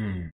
Mm.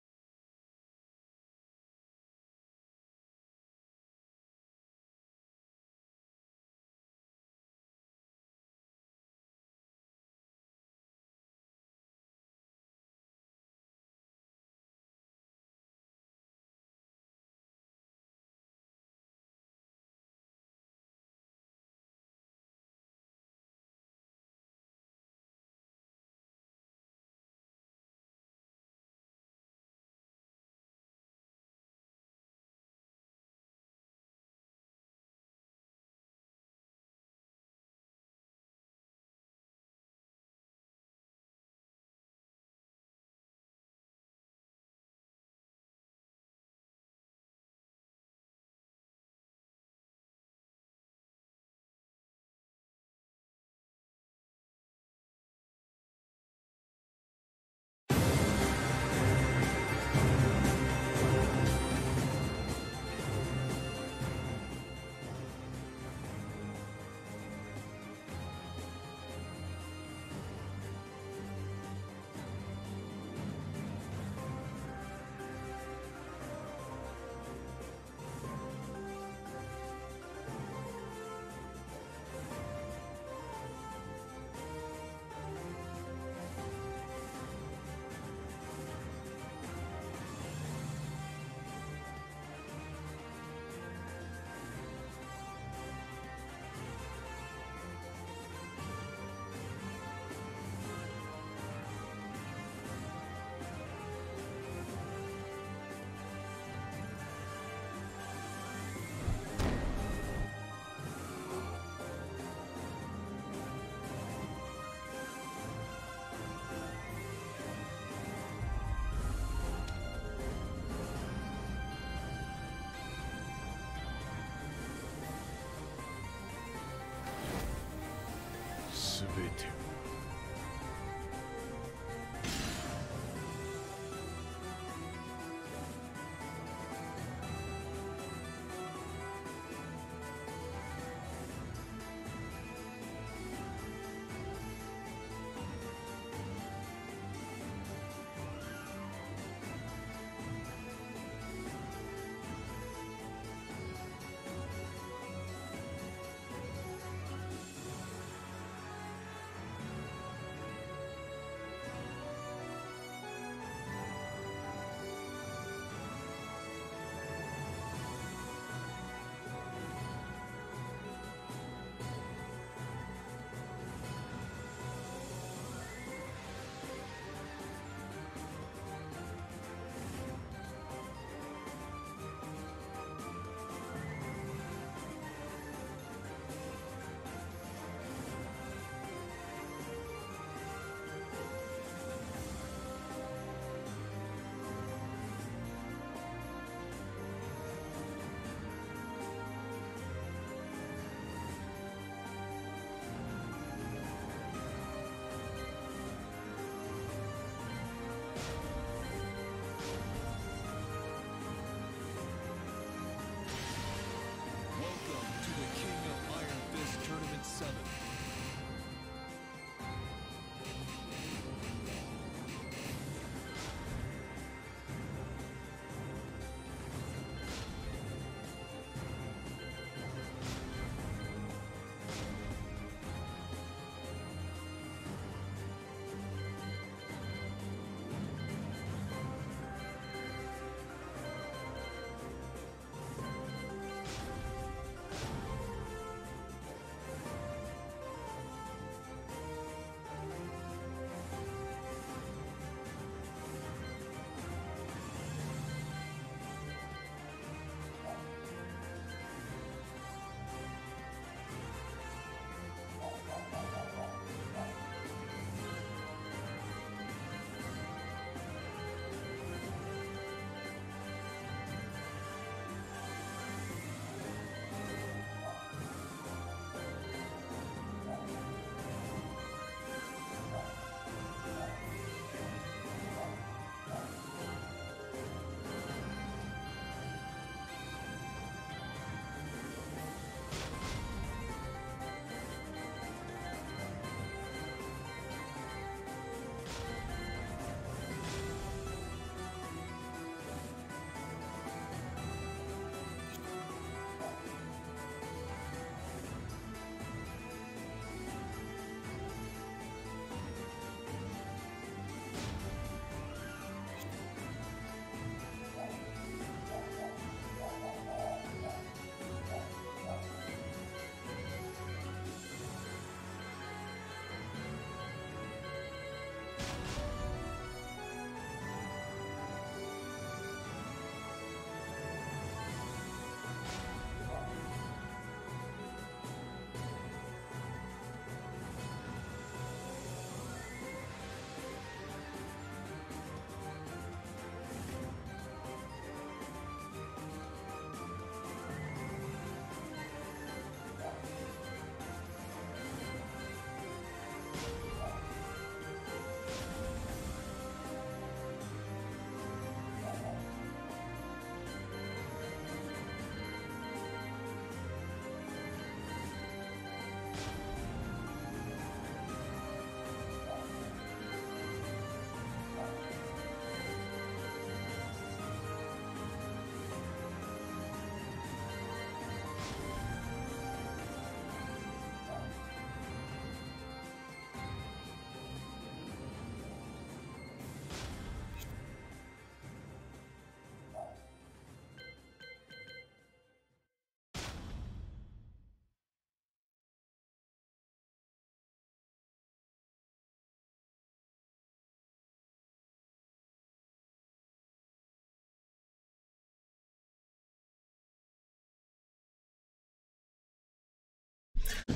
Elizabeth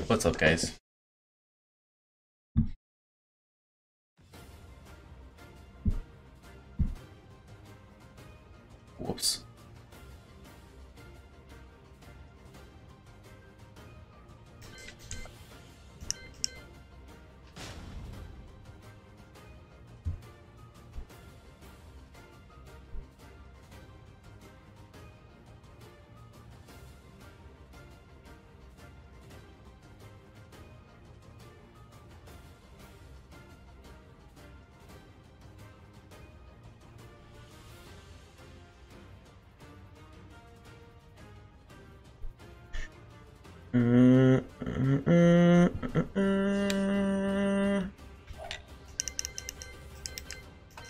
What's up, guys? Mm, mm, mm.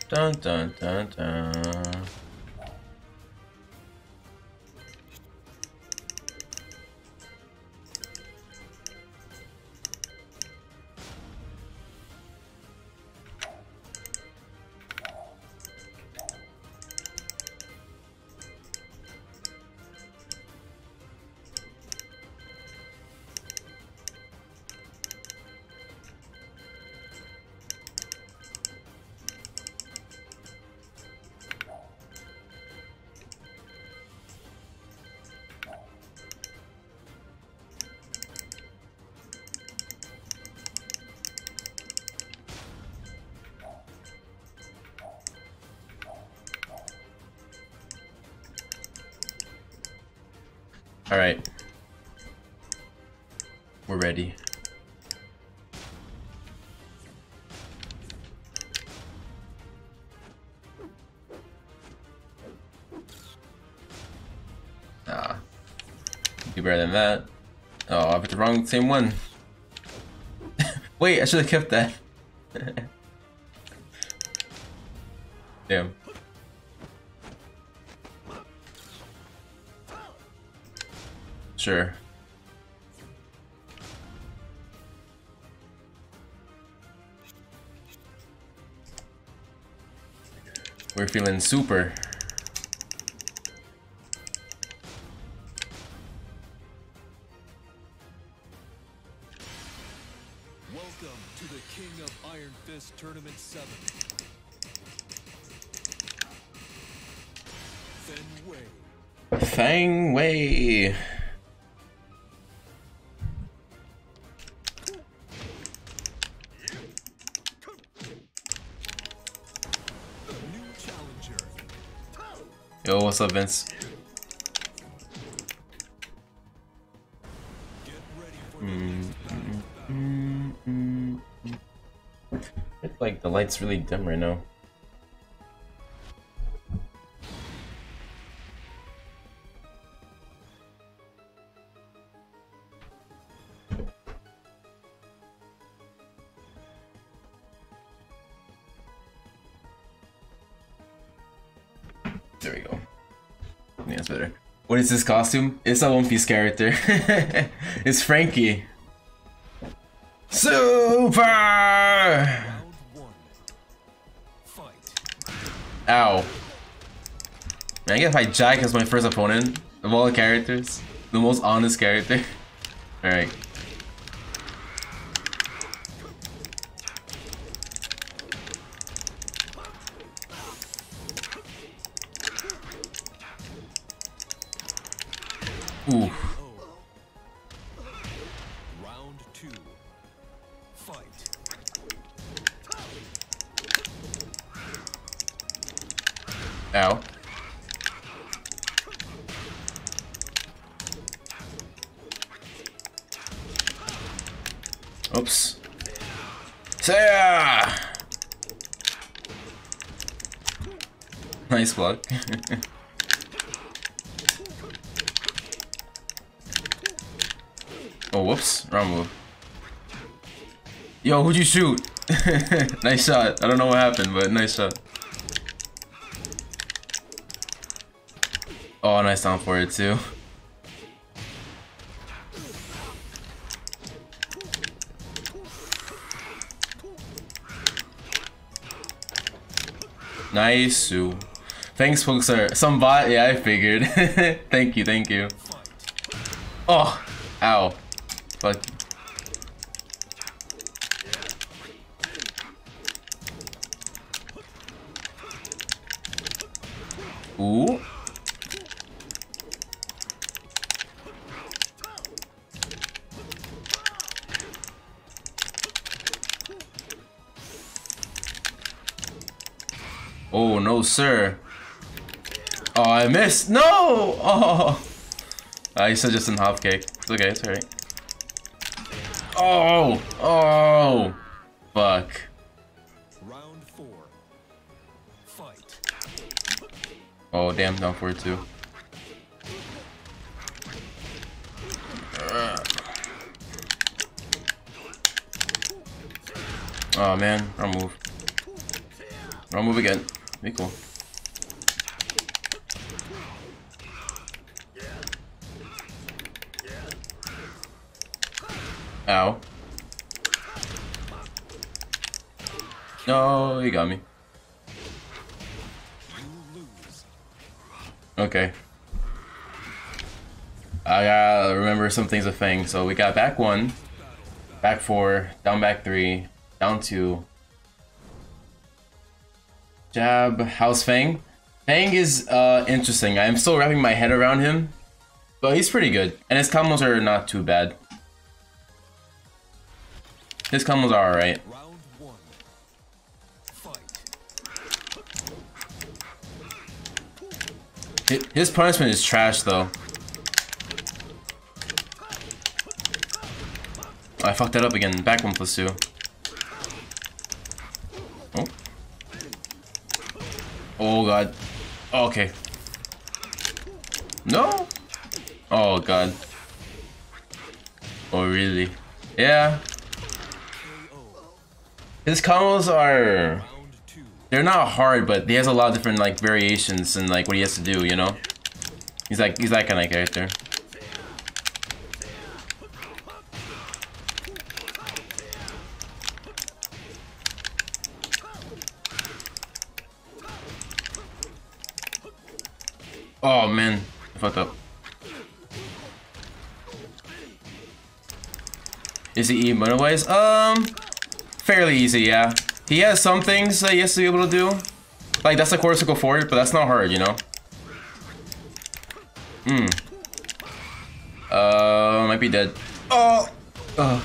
Dun dun dun dun. Than that. Oh, I put the wrong same one. Wait, I should have kept that. Damn. Sure. We're feeling super. What's up, Vince? The next battle. It's like the light's really dim right now. What is this costume? It's a One Piece character. it's Franky. Super! Ow. Man, I guess I Jack as my first opponent of all the characters. The most honest character. Alright. Oops. Saya! Nice block. oh, whoops. Wrong move. Yo, who'd you shoot? nice shot. I don't know what happened, but nice shot. Oh, nice down for it too. Nice. Thanks, Pokestar. Some bot? Yeah, I figured. thank you, thank you. Oh! Ow. Fuck. Sir. Oh, I missed. No! Oh. Ah, I said just in half cake. It's okay, it's alright. Oh! Oh! Fuck. Round four. Fight. Oh, damn, down for it too. Ah. Oh man, wrong move. Wrong move again. Be cool. No, he got me. Okay. I gotta remember some things a thing. So we got back one, back four, down back three, down two. Jab, how's Feng? Feng is uh, interesting. I'm still wrapping my head around him, but he's pretty good. And his combos are not too bad. His combos are alright. His punishment is trash though. Oh, I fucked that up again. Back one plus two. Oh. Oh god. Oh, okay. No. Oh god. Oh really? Yeah. His combos are... They're not hard, but he has a lot of different like variations and like what he has to do, you know? He's like he's that kind of character. Oh man, I fucked up. Is he eating otherwise? Um, fairly easy, yeah. He has some things that he has to be able to do. Like, that's the cortical forward, but that's not hard, you know? Hmm. Uh, might be dead. Oh! Uh.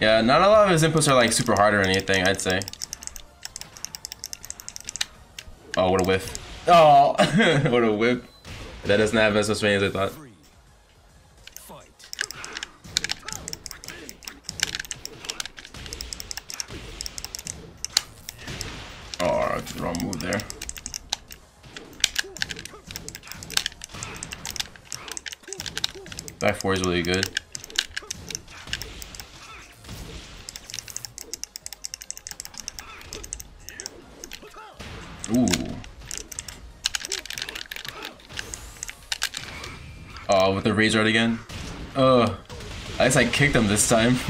Yeah, not a lot of his inputs are, like, super hard or anything, I'd say. Oh, what a whiff. Oh! what a whiff. That doesn't have as much as I thought. Three. Fight. Oh, that's the wrong move there. Back four is really good. Ooh. Razor again? Oh, I guess I kicked him this time.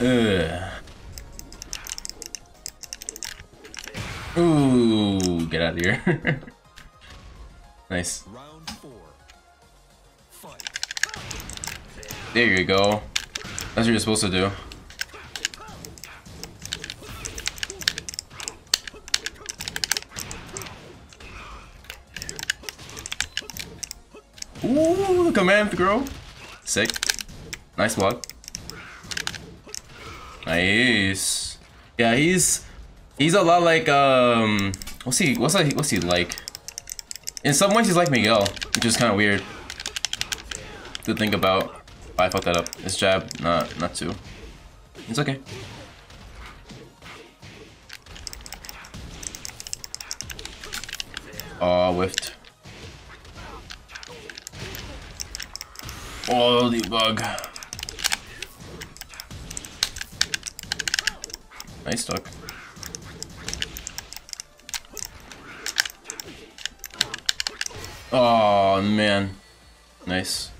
Ugh. Ooh, get out of here. nice. There you go. That's what you're supposed to do. Ooh, the command throw. Sick. Nice block. Nice. Yeah, he's he's a lot like um what's he what's he what's he like? In some ways he's like Miguel, which is kinda weird to think about. Oh, I fucked that up. His jab, not not two. It's okay. Oh, whiffed. Oh, the bug. Nice duck. Oh man, nice.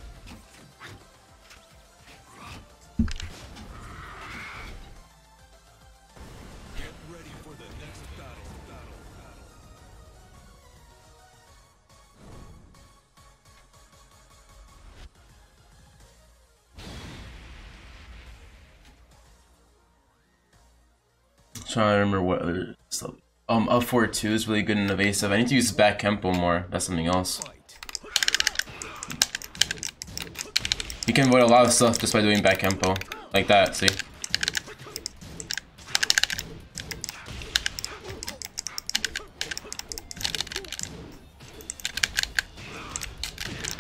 Trying to remember what other stuff. Um, up four two is really good in evasive. I need to use back tempo more. That's something else. You can avoid a lot of stuff just by doing back tempo. Like that, see?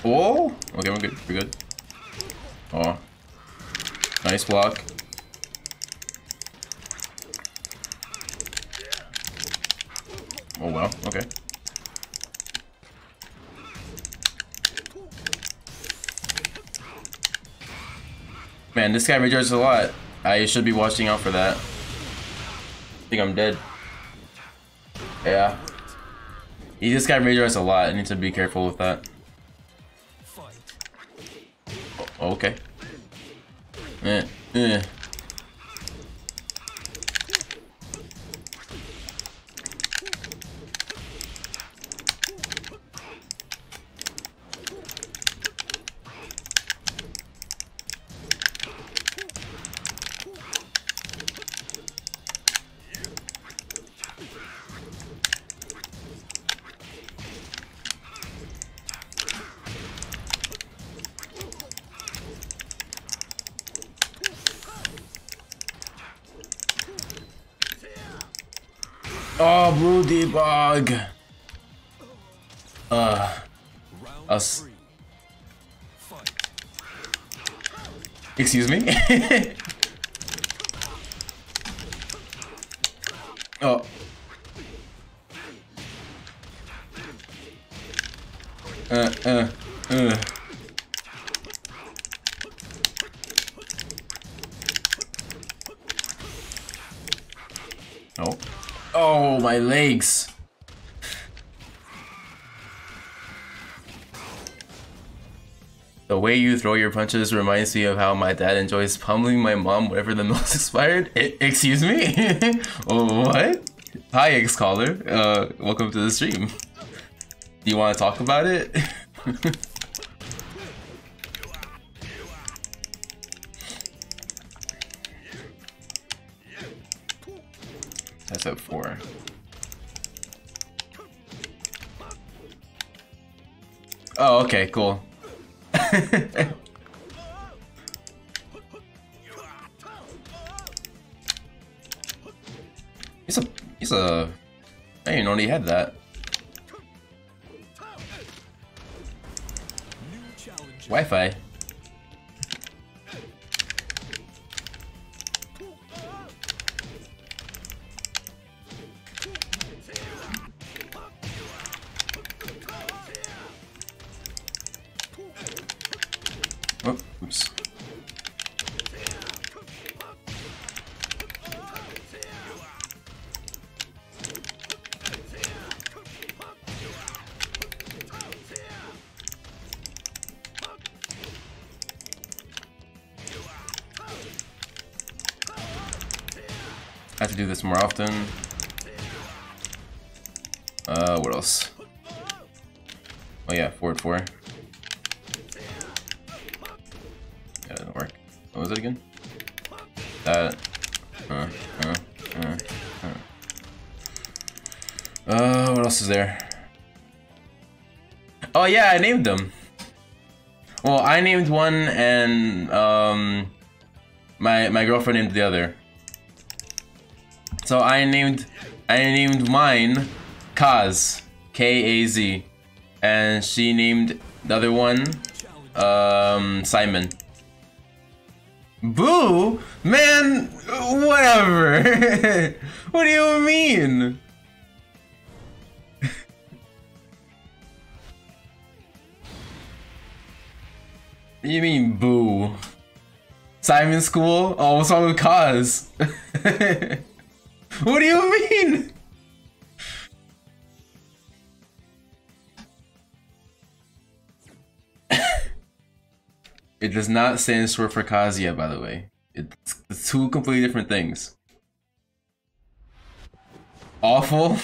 Oh! Okay, we're good. We're good. Oh. Nice block. Oh wow, okay. Man, this guy recharges a lot. I should be watching out for that. I think I'm dead. Yeah. He just got recharges a lot. I need to be careful with that. Oh, okay. Eh, eh. Throw your punches reminds me of how my dad enjoys pummeling my mom whenever the milk's expired. I- excuse me? what? Hi, ex-caller. Uh, welcome to the stream. Do you want to talk about it? That's at four. Oh, okay, cool. he's a he's a I didn't know he had that. Wi-Fi. This more often. Uh, what else? Oh yeah, forward four. That didn't work. What was it again? That. Uh, uh, uh, uh. Uh, what else is there? Oh yeah, I named them. Well, I named one, and um, my my girlfriend named the other. So I named I named mine Kaz, K A Z, and she named the other one um Simon. Boo, man, whatever. what do you mean? you mean boo? Simon School? Oh, what's wrong with cause? what do you mean? It does not say stand for Fracazia, by the way. It's, two completely different things. Awful?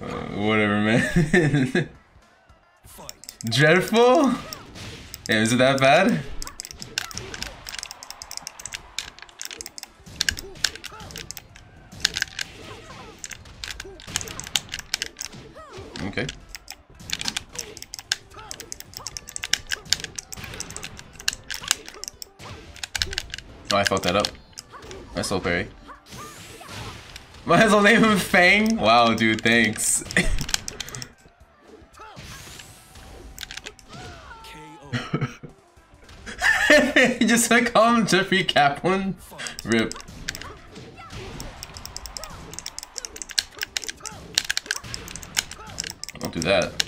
Uh, whatever, man. Dreadful? Is it that bad? Little. Might as well name him Feng? Wow, dude, thanks. You just like call him Jeffrey Kaplan? Rip. Don't do that.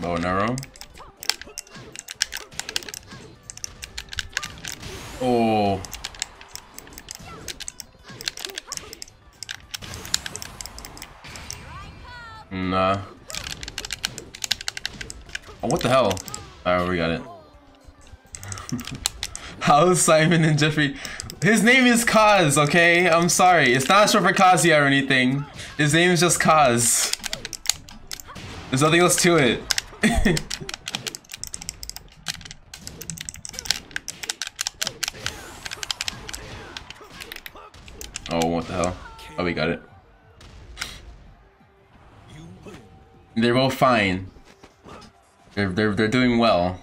Bow and arrow. Oh. Nah. Oh, what the hell? Alright, we got it. How's Simon and Jeffrey? His name is Kaz, okay? I'm sorry. It's not short for Kazia or anything. His name is just Kaz. There's nothing else to it. oh, what the hell? Oh, we got it. They're both fine. They're they're they're doing well.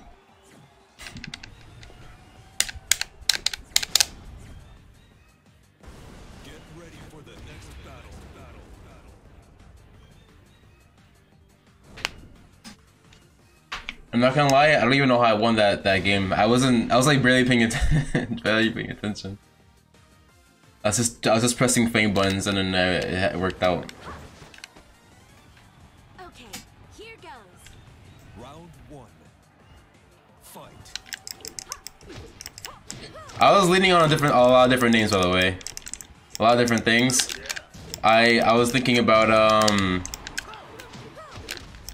I'm not gonna lie, I don't even know how I won that that game. I wasn't. I was like barely paying attention. barely paying attention. I was just I was just pressing fame buttons and then uh, it, it worked out. Okay, here goes. Round one. Fight. I was leaning on a different a lot of different names by the way. A lot of different things. I I was thinking about um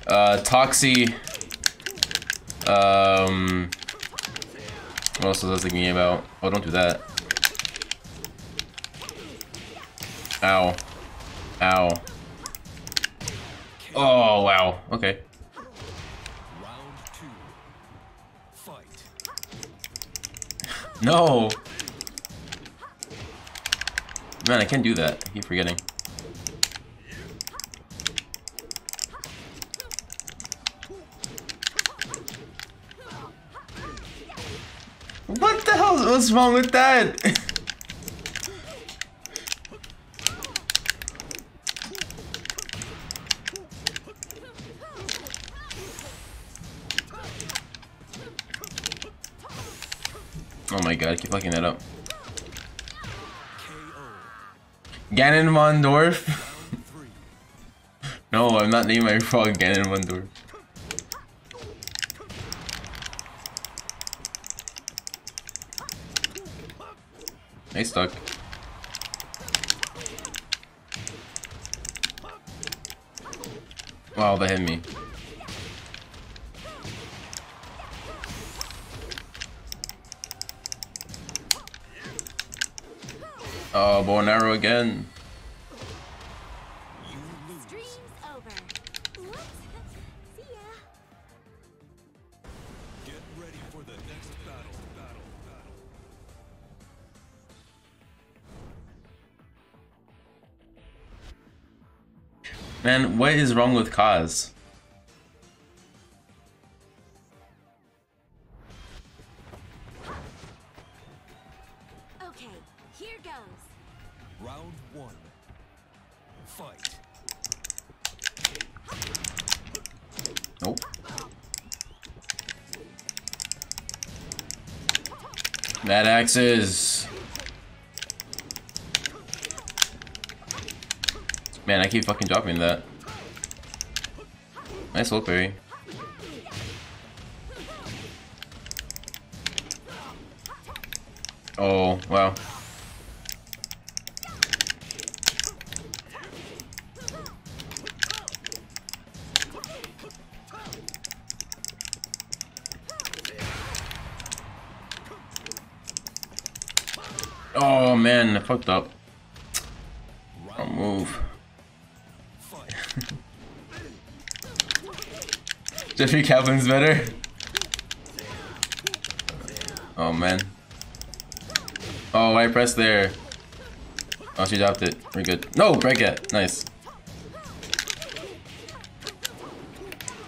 uh Toxie um what else was I thinking about? Oh don't do that. Ow. Ow. Oh wow. Okay. No. Man, I can't do that. I keep forgetting. What the hell? What's wrong with that? oh my god, I keep fucking that up. Ganon von Dorf? No, I'm not naming my frog Ganon von Hey, stuck. Wow, they hit me. Oh, bow and arrow again. Man, what is wrong with Kaz? Okay, here goes. Round one. Fight. Nope. Mad axes. Man, I keep fucking dropping that. Nice little parry. Oh, wow. Oh man, I fucked up. Jeffrey Kaplan's better. Oh man. Oh, I pressed there. Oh, she dropped it. We're good. No, break it. Nice.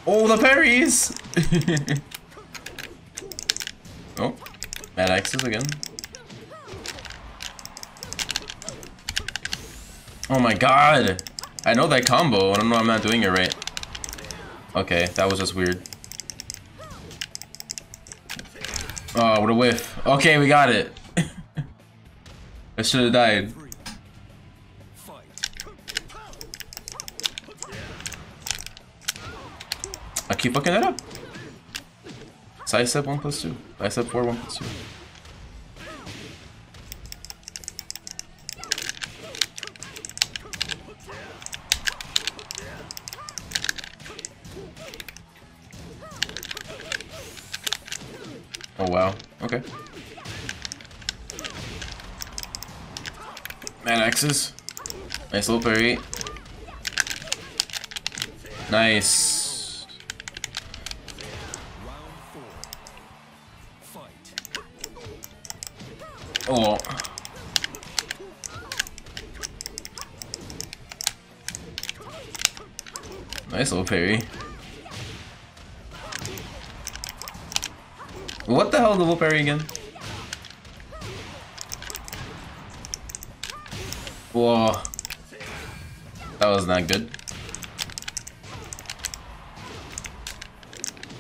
Oh, the parries! oh, bad axes again. Oh my god! I know that combo, I don't know I'm not doing it right. Okay, that was just weird. Oh, what a whiff. Okay, we got it. I should have died. I keep fucking that up. Side step 1 plus 2. Side step 4, 1 plus 2. Oh wow. Okay. Man axes. Oh, nice little parry. Nice. Oh. Nice little parry. What the hell little parry again? Whoa. That was not good.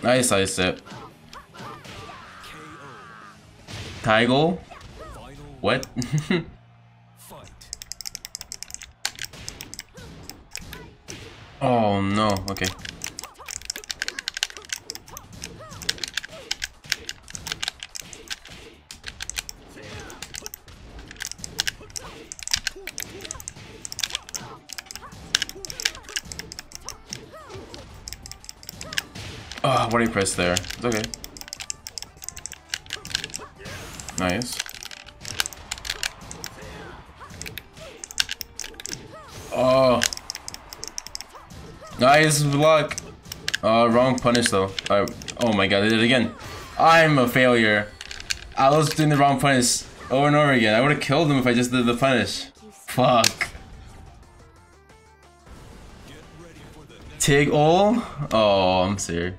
Nice ice step. KO. Taigo? What? oh no, okay. Oh, what did he press there? It's okay. Nice. Oh. Nice block. Uh, wrong punish though. Uh, oh my god, I did it again. I'm a failure. I was doing the wrong punish over and over again. I would have killed him if I just did the punish. Fuck. Tig all? Oh, I'm serious.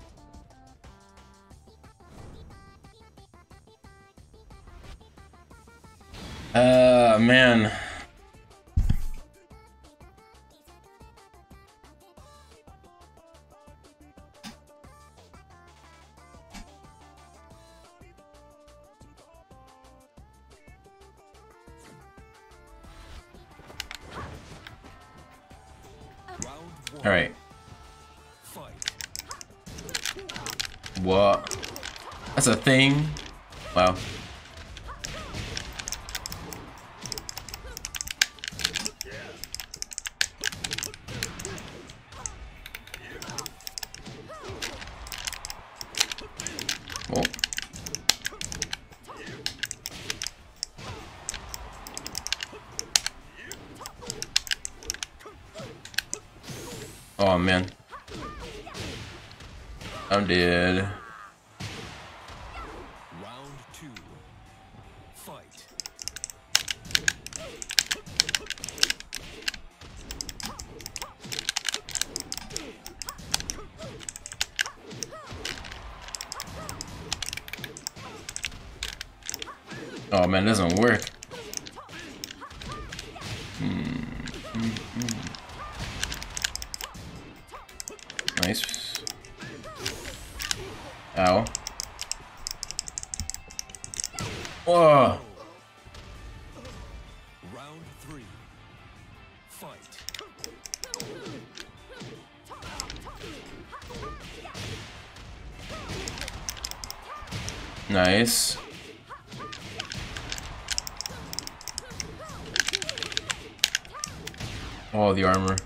The armor.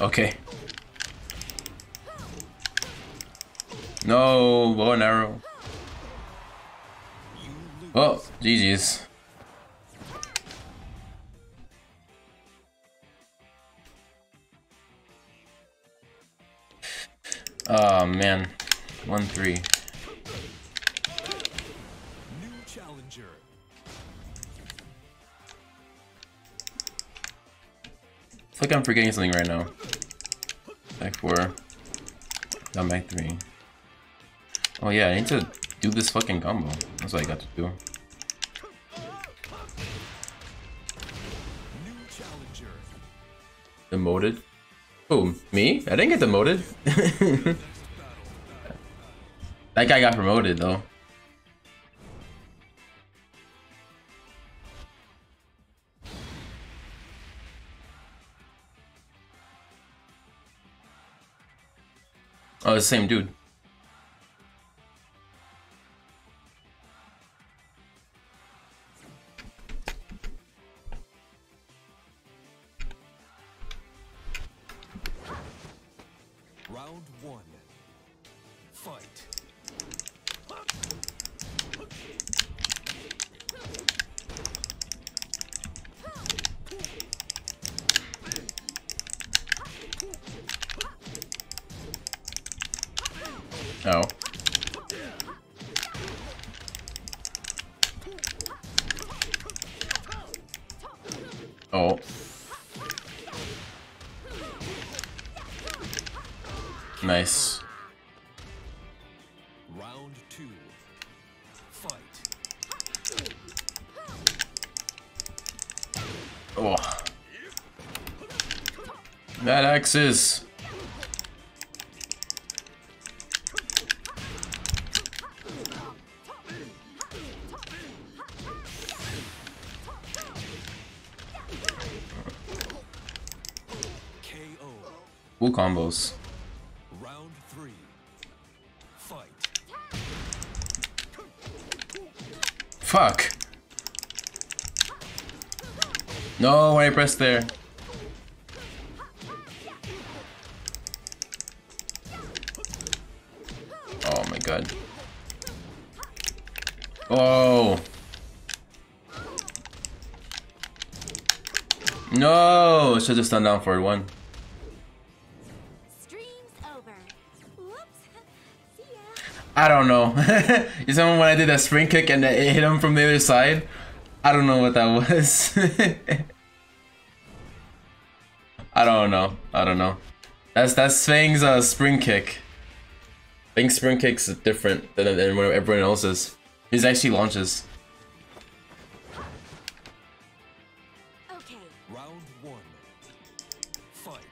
Okay. No, bow and arrow. Oh, GG's. Forgetting something right now. Back 4. Down back 3. Oh yeah, I need to do this fucking combo. That's what I got to do. Demoted? Oh, me? I didn't get demoted. that guy got promoted though. Oh, the same dude. Oh. Nice. Round two. Fight. Oh. Mad axes. KO. Combos. Round three. Fight. Fuck. No, I pressed there. Oh my god. Oh. No, should have done down for one. I don't know. you saw when I did that spring kick and it hit him from the other side? I don't know what that was. I don't know. I don't know. That's that's Feng's uh, spring kick. Feng's spring kick's is different than, than what everyone else's. His actually launches. Okay. Round one. Fight.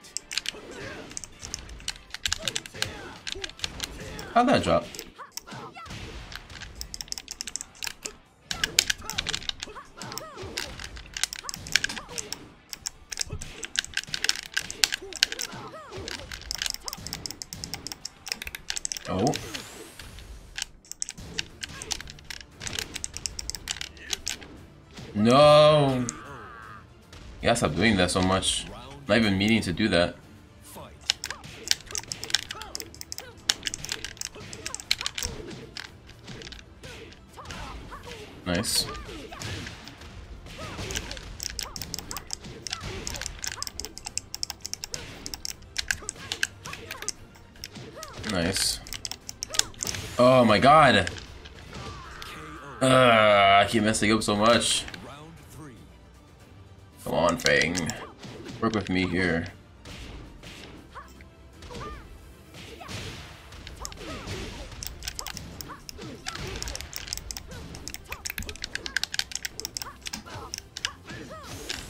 How'd that drop? Stop doing that so much. Not even meaning to do that. Nice. Nice. Oh my god! I keep messing up so much. Work with me here.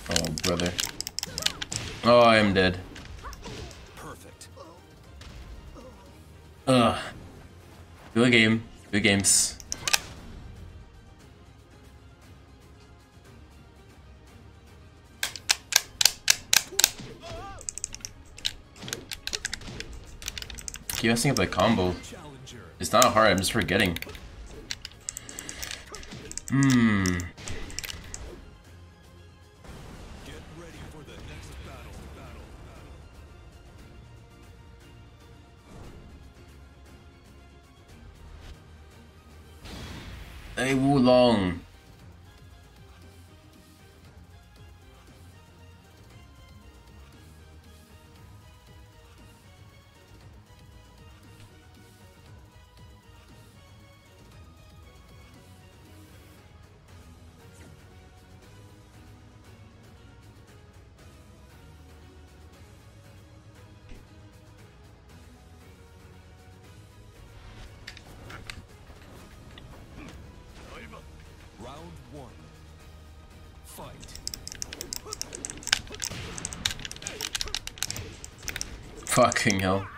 Oh, brother. Oh, I am dead. Perfect. Ugh. Good game. Good games. Keep messing up the combo. It's not hard, I'm just forgetting. Hmm. Fucking hell.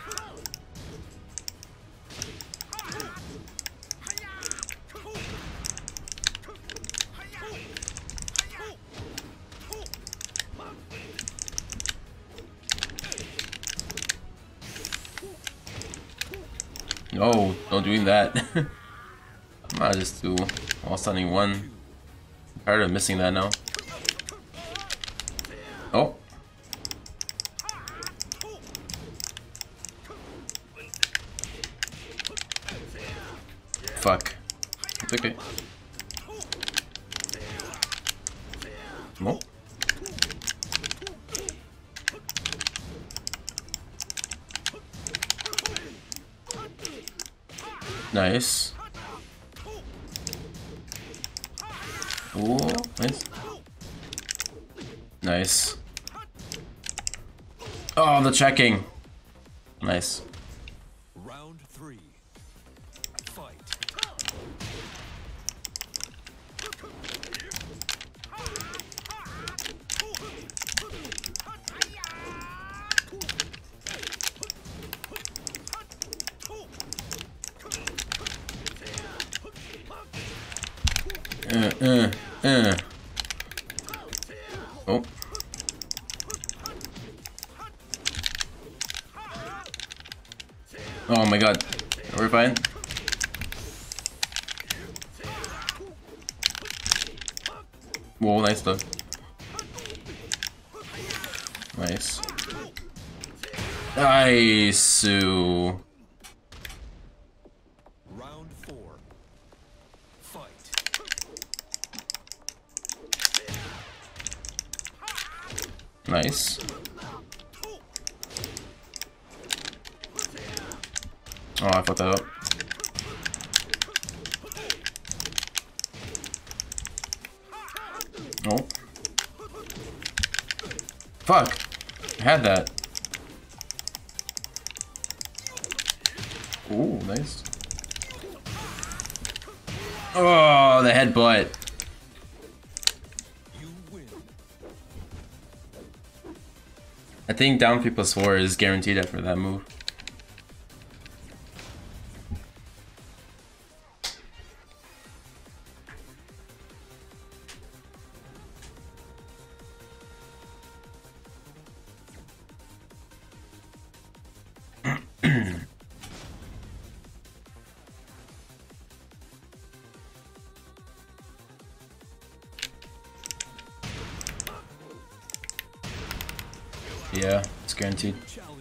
No, don't doing that. I might just do all stunning one. I'm tired of missing that now. Checking. Oh my god. We're fine. Whoa, nice stuff. Nice. Nice. Ooh. Round four. Fight. Nice. Oh, I fucked that up. Oh. Fuck. I had that. Ooh, nice. Oh, the headbutt. I think down 3 plus 4 is guaranteed after that move.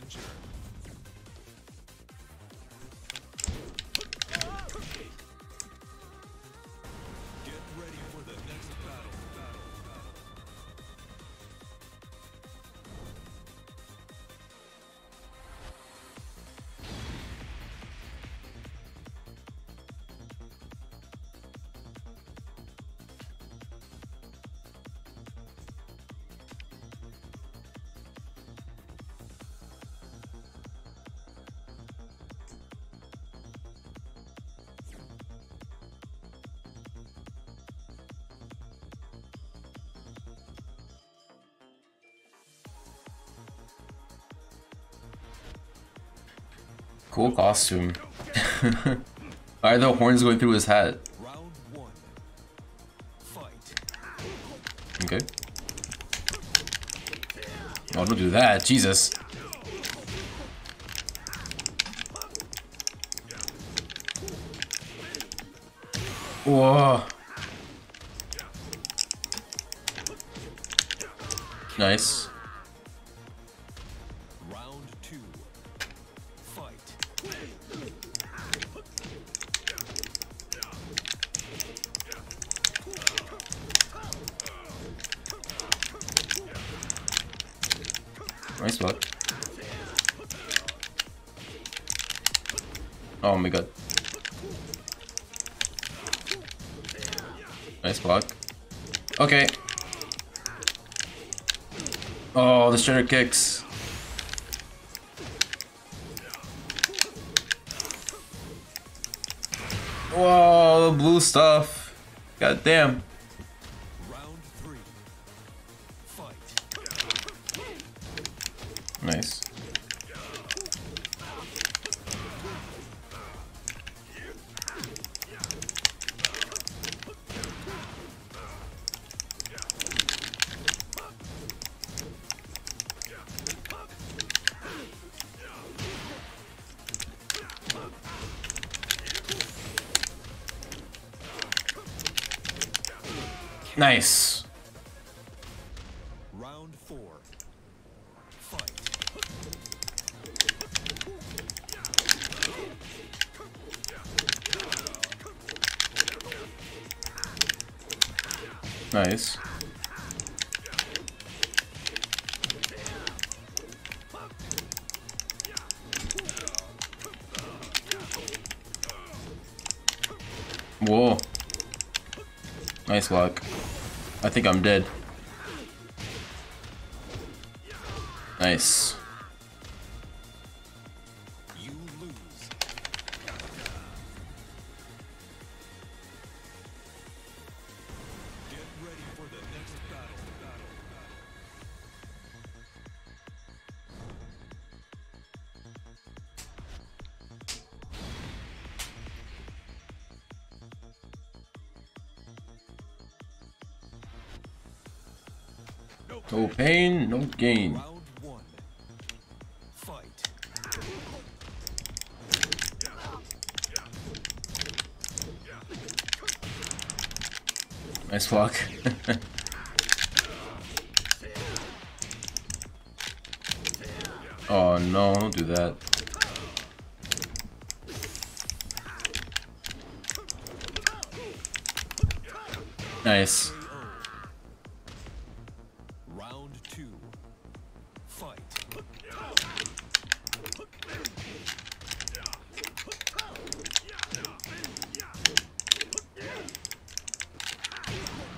Challenger. Cool costume. Why are the horns going through his. Fight. Okay. Oh, don't do that. Jesus. Oh, kicks. Whoa, the blue stuff. God damn. Nice. Round four. Fight. Nice. Whoa. Nice block. I think I'm dead. Nice.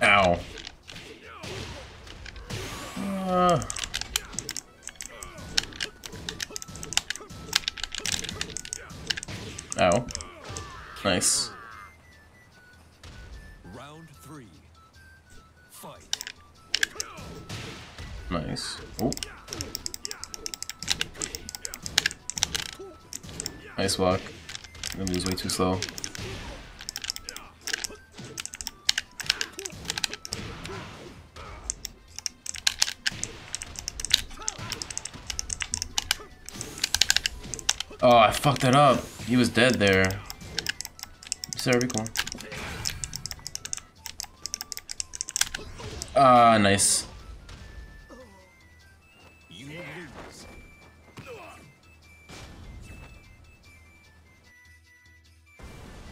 Ow. Uh. Ow. Nice. Round three. Fight. Nice. Oh. Nice walk. I'm gonna way too slow. Fucked that up. He was dead there. Ah, nice. Lose.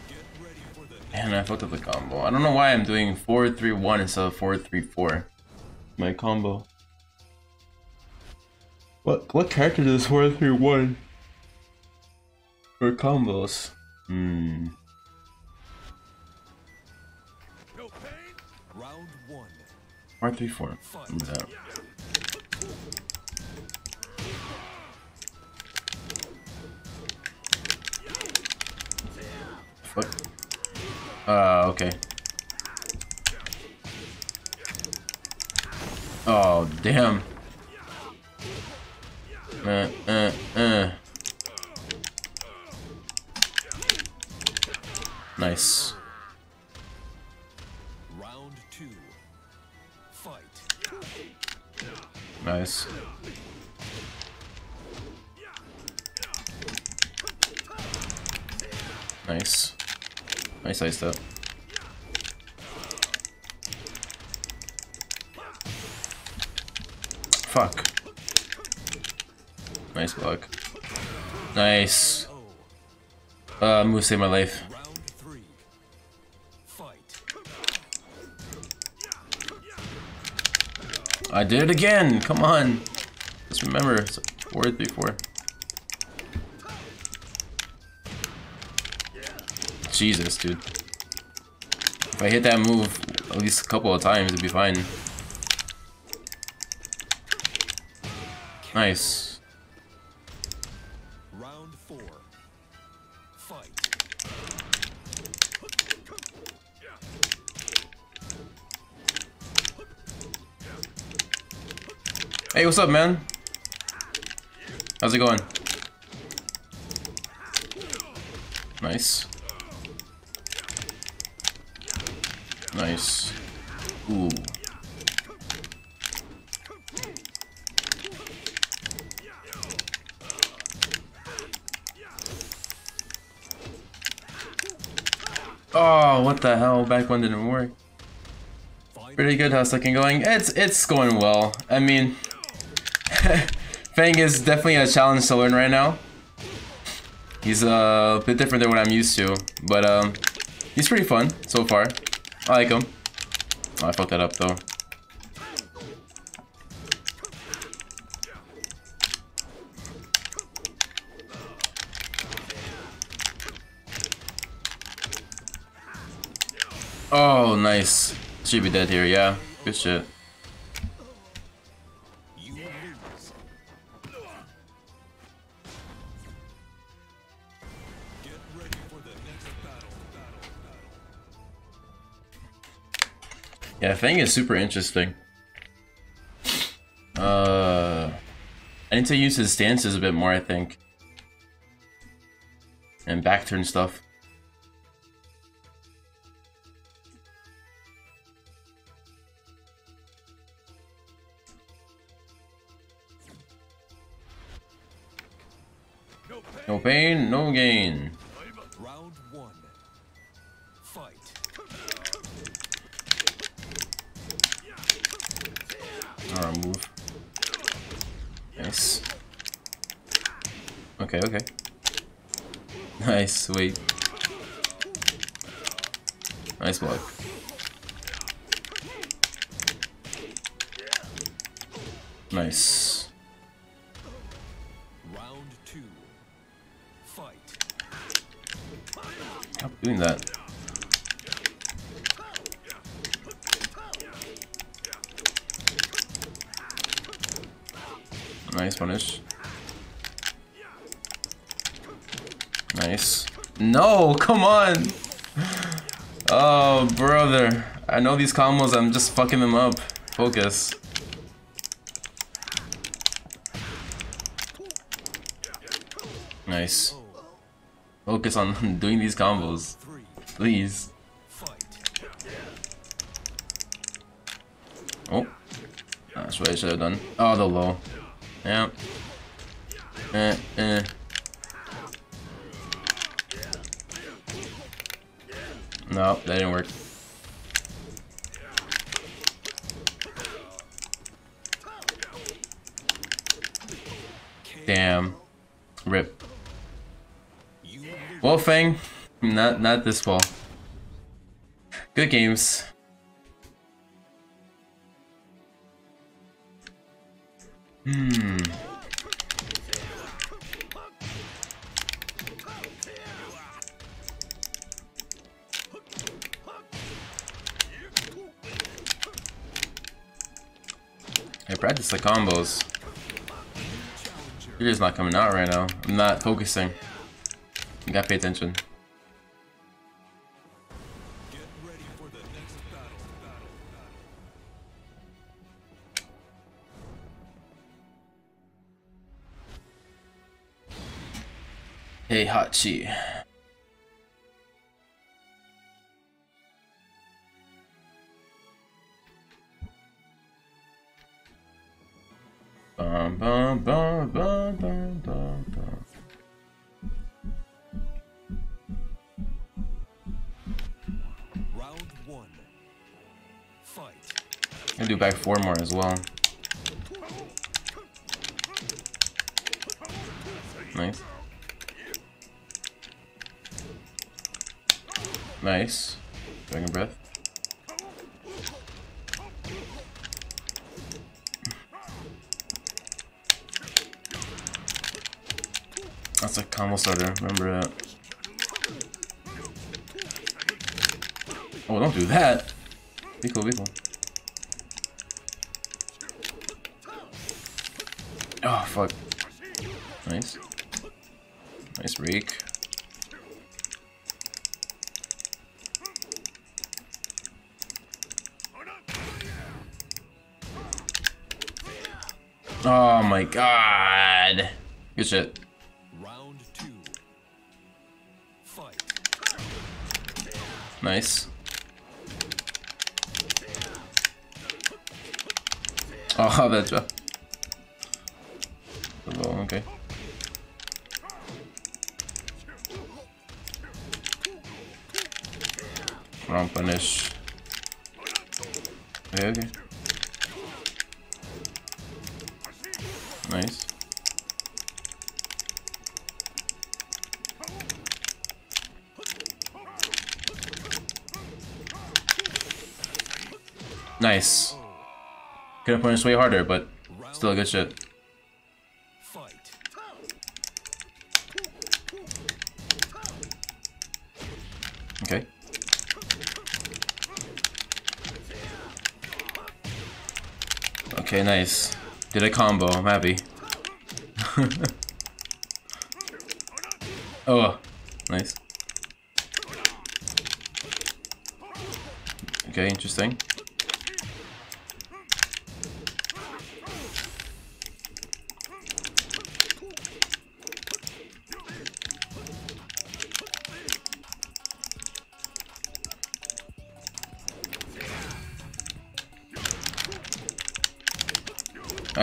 Get ready for the Man, I fucked up the combo. I don't know why I'm doing 4-3-1 instead of 4-3-4. My combo. What what character does 4-3-1? For combos? Hmm. 4-3-4. Fight. Remember that. Fuck. Uh, okay. Oh, damn. Uh, Ice. Fuck. Nice block. Nice. Uh, move save my life. I did it again. Come on. Just remember, it's four three four. Jesus, dude. If I hit that move at least a couple of times, it'd be fine. Nice. Round four. Fight. Hey, what's up, man? How's it going? Nice. Ooh. Oh, what the hell? Back one didn't work. Pretty good. How's second going? It's it's going well. I mean, Feng is definitely a challenge to learn right now. He's a bit different than what I'm used to, but um, he's pretty fun so far. I like him. Oh, I fucked that up though. Oh, nice. Should be dead here, yeah. Good shit. Feng is super interesting. Uh, I need to use his stances a bit more, I think. And back turn stuff. No, come on! Oh, brother. I know these combos, I'm just fucking them up. Focus. Nice. Focus on doing these combos, please. Oh. That's what I should have done. Oh, the low. Yeah. Eh, eh. No, that didn't work. Damn. Rip. Well, Feng, not not this fall. Good games. Hmm. Combos. You're just not coming out right now. I'm not focusing. You gotta pay attention. Get ready four more as well. Nice. Nice. Dragon breath. That's a combo starter, remember that. Oh, don't do that! Be cool, be cool. Fuck. Nice. Nice rake. Oh my god. Good shit. Round two. Fight. Nice. Oh, that job. Punish. Okay, okay. Nice. Nice. Could have punished way harder, but still a good shit. Nice. Did a combo, I'm happy. oh, nice. Okay, interesting.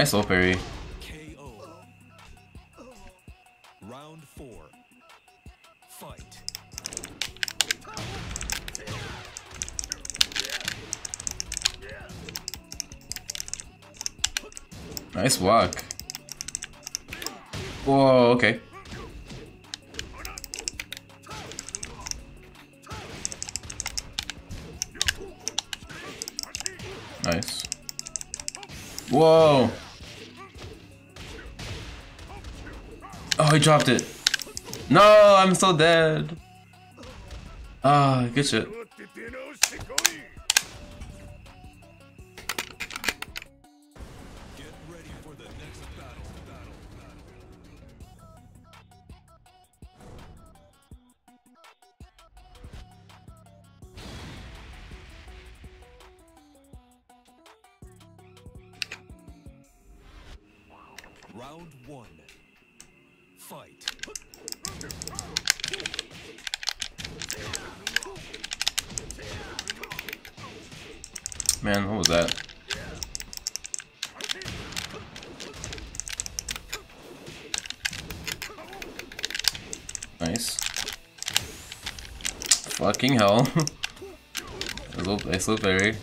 Nice low parry. Round four. Fight. Nice block. Whoa, okay. Nice. Whoa. Dropped it. No, I'm so dead. Ah, good shit. Hell. I slow, I slow parry.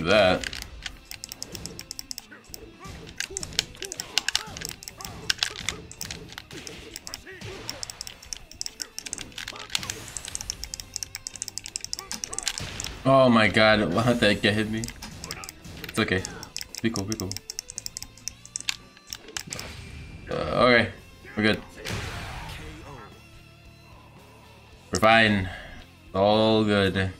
Don't that. Oh my god, why did that get hit me? It's okay. Be cool, be cool. Uh, okay, we're good. We're fine. All good.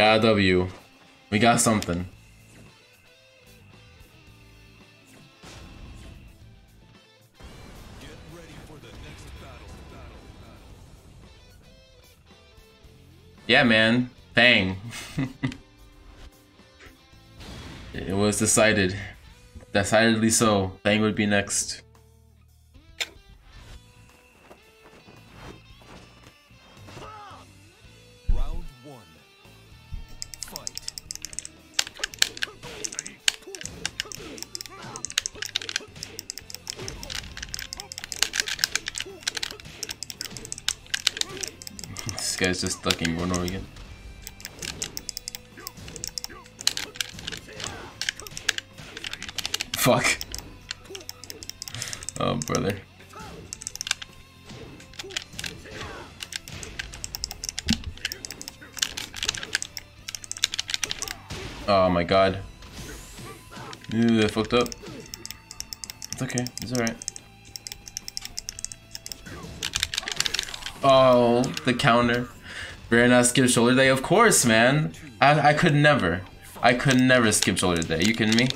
Got a W. We got something. Get ready for the next battle. Battle. Battle. Yeah, man. Bang. it was decided. Decidedly so. Bang would be next. Guy's just ducking one over again. Fuck. Oh, brother. Oh my god. Ew, that fucked up. It's okay. It's alright. Oh, the counter. Very nice skip shoulder day. Of course, man. I, I could never. I could never skip shoulder day. You kidding me?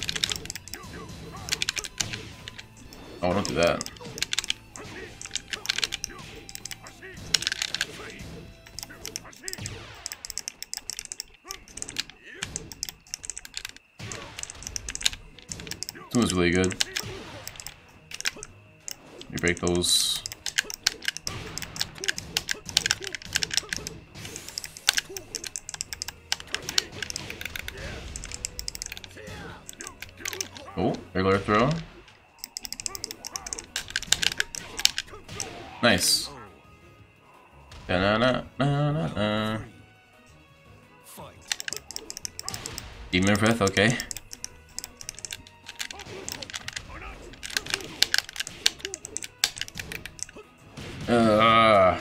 Breath, okay. Uh.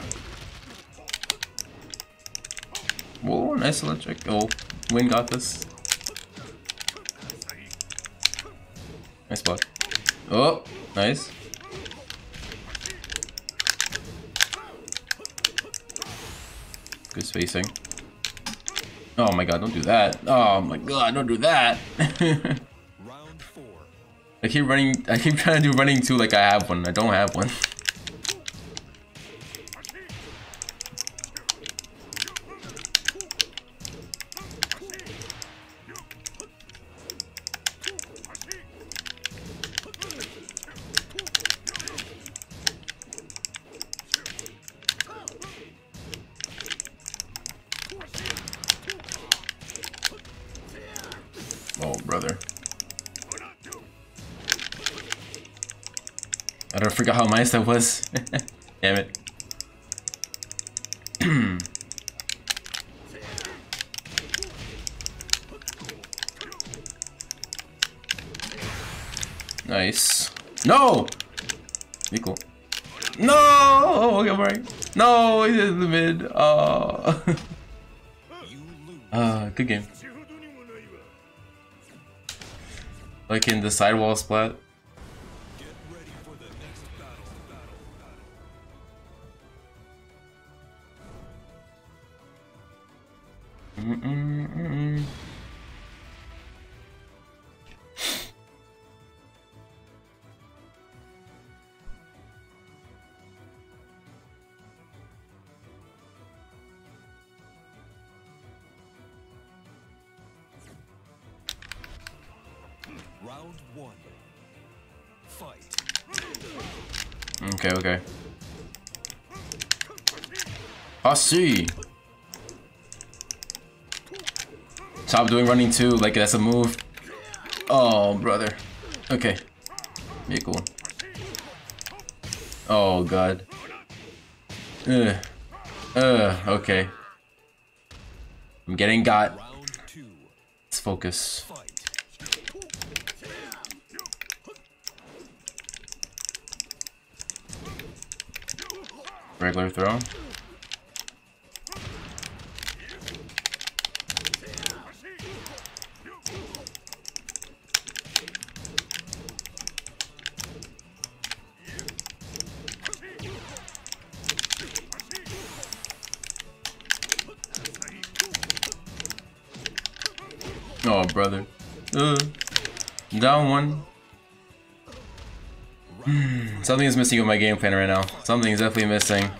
Whoa, nice electric. Oh, Win got this. Nice block. Oh, nice. Good spacing. Oh my god, don't do that. Oh my god, don't do that. Round four. I keep running, I keep trying to do running too like I have one. I don't have one. Don't how nice that was. Damn it. nice. No! Cool. No! Okay, right. No, he's in the mid. Oh. Ah, good game. Like in the sidewall splat. Round one. Fight. Okay, okay. I see. Stop doing running too, like that's a move. Oh, brother. Okay. Be cool. Oh, God. Ugh. Ugh, okay. I'm getting got. Let's focus. Fight. Regular throw. Something is missing with my game plan right now. Something is definitely missing.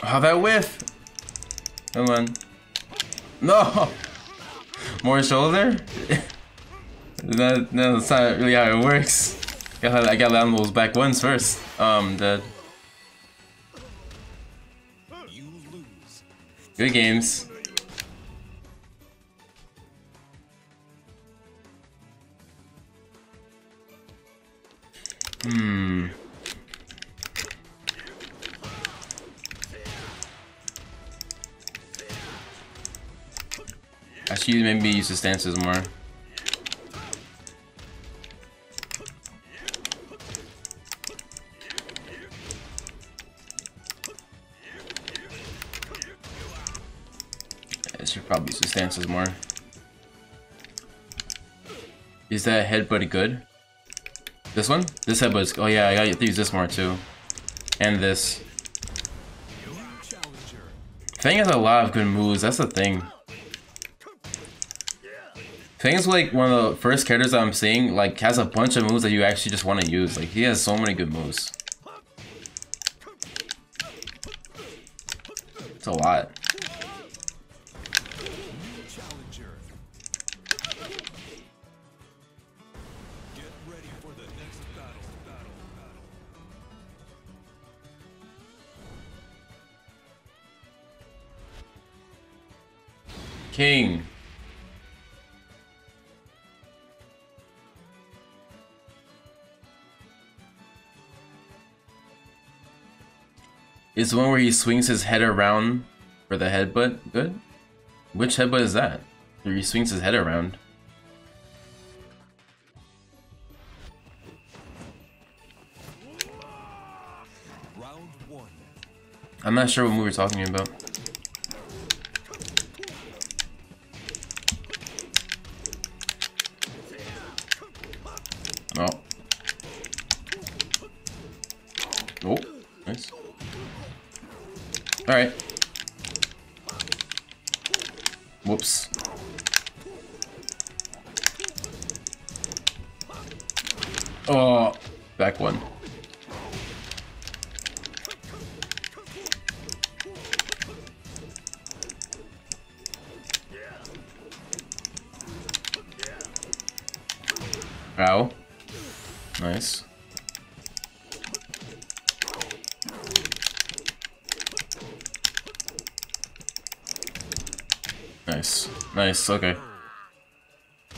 How that whiff? Come on. No! More shoulder? that, no, that's not really how it works. Gotta, I gotta land those back ones first. Um, dead. Good games. Hmm. I should maybe use the stances more. Use stances more. Is that headbutt good? This one? This headbutt's. Oh yeah, I gotta use this more too. And this. Feng has a lot of good moves, that's the thing. Feng's like one of the first characters I'm seeing, like, has a bunch of moves that you actually just want to use. Like, he has so many good moves. It's a lot. Is the one where he swings his head around for the headbutt good? Which headbutt is that? Where he swings his head around. I'm not sure what movie we're talking about. Okay.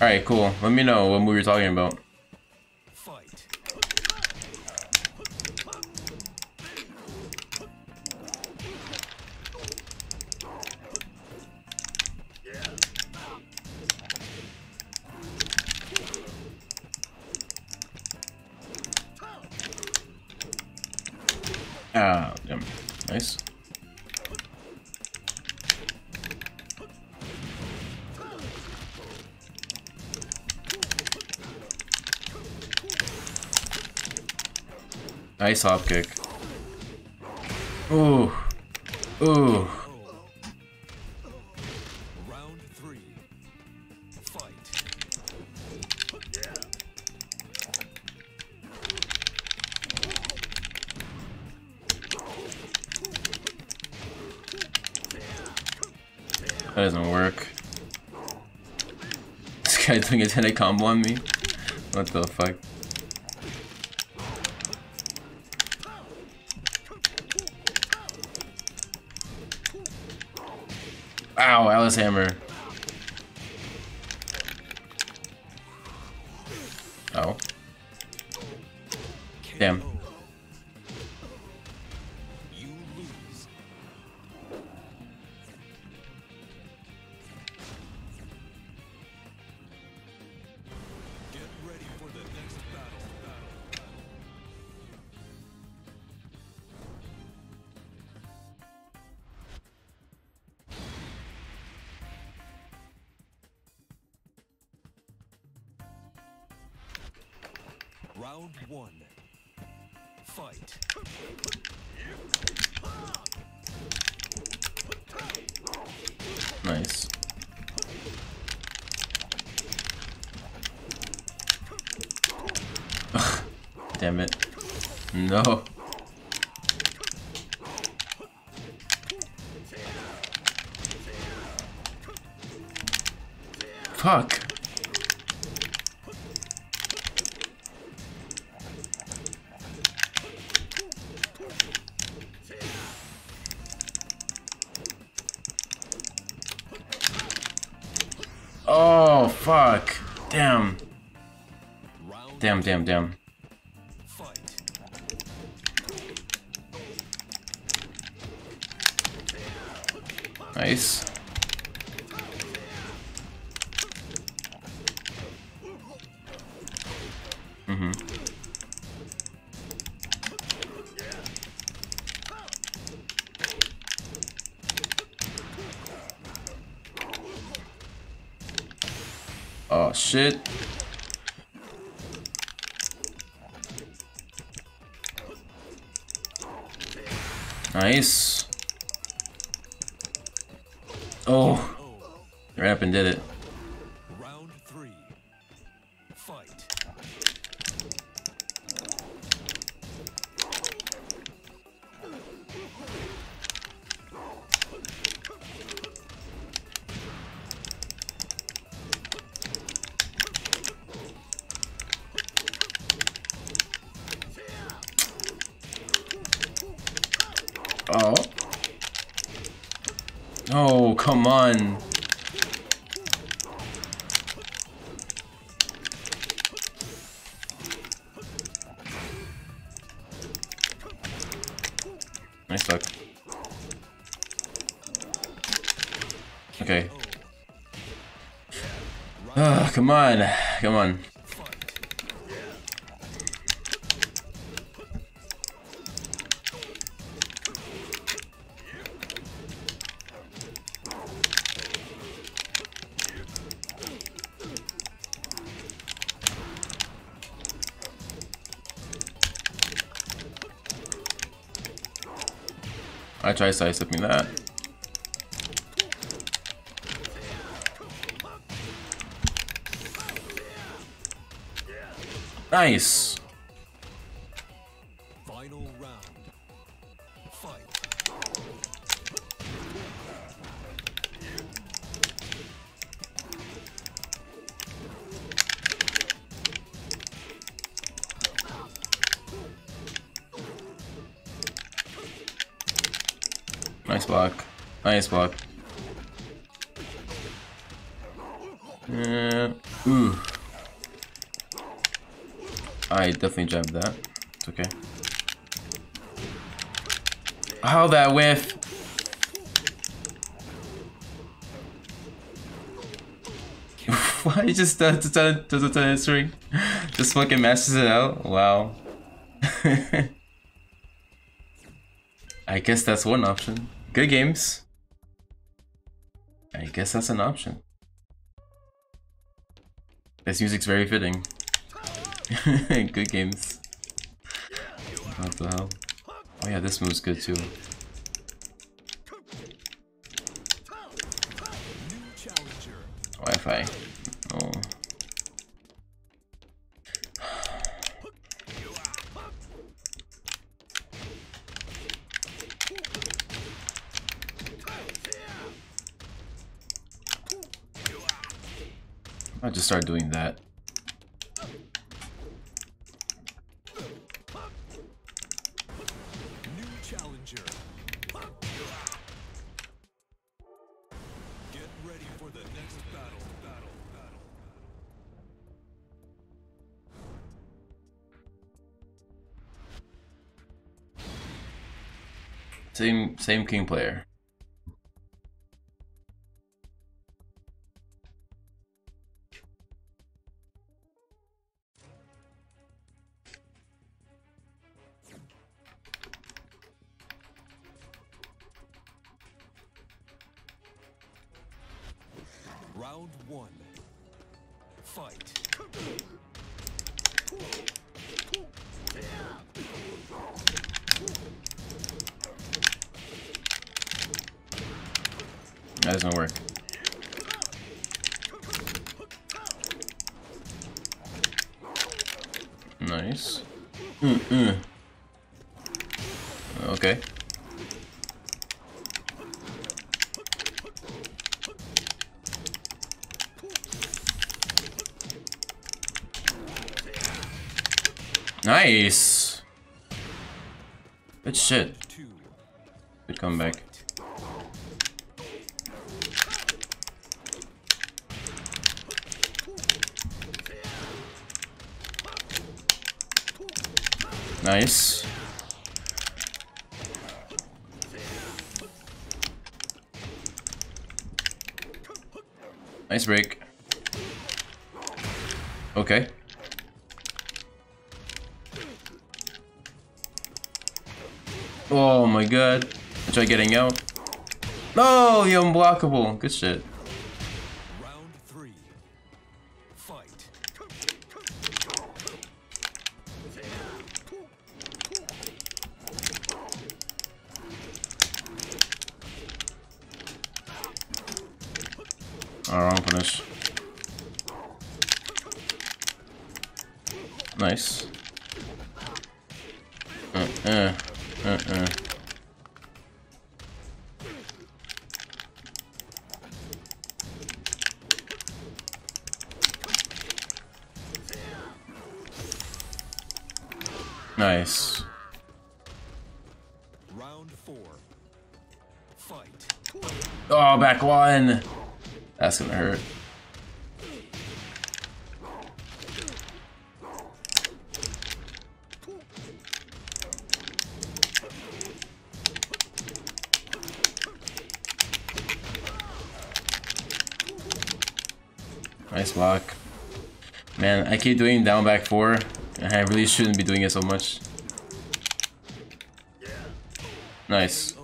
Alright, cool. Let me know what movie you're talking about. Nice hop kick. Ooh. Ooh. That doesn't work. This guy doing a 10 combo on me? What the fuck? Hammer. Round one. Fight. Nice. Damn it. No. Fuck. Damn, damn. Nice. Mm-hmm. Oh shit. Nice. Oh, up and did it. Come on. Come on. I try sidestepping that. Nice. Final round. Fight. Nice block. Nice block. I definitely jabbed that. It's okay. How that whiff? Why he just does it it does it answering? Just fucking mashes it out? Wow. I guess that's one option. Good games. I guess that's an option. This music's very fitting. good games. What the hell? Oh yeah, this move's good too. Wi-Fi. Oh. I'll just start doing that. Same king player. Nice. Mm -mm. Okay. Nice. Good shit. Good comeback. Nice. Nice break. Okay. Oh my god. Try getting out. Oh, no, you're unblockable. Good shit. That's gonna hurt. Nice block. Man, I keep doing down back four, I really shouldn't be doing it so much. Nice.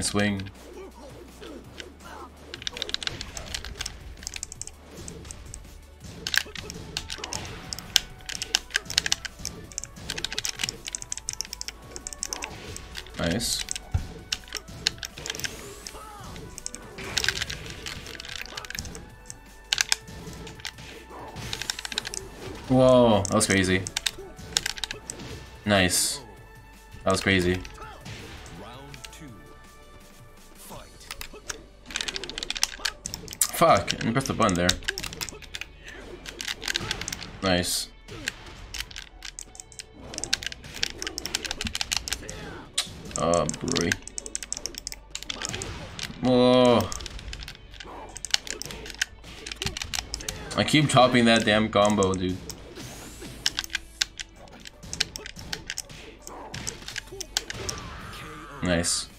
Giant swing. Nice. Whoa, that was crazy. Nice. That was crazy. Fuck, and press the button there. Nice. Uh, oh, boy. Whoa. I keep chopping that damn combo, dude. Nice.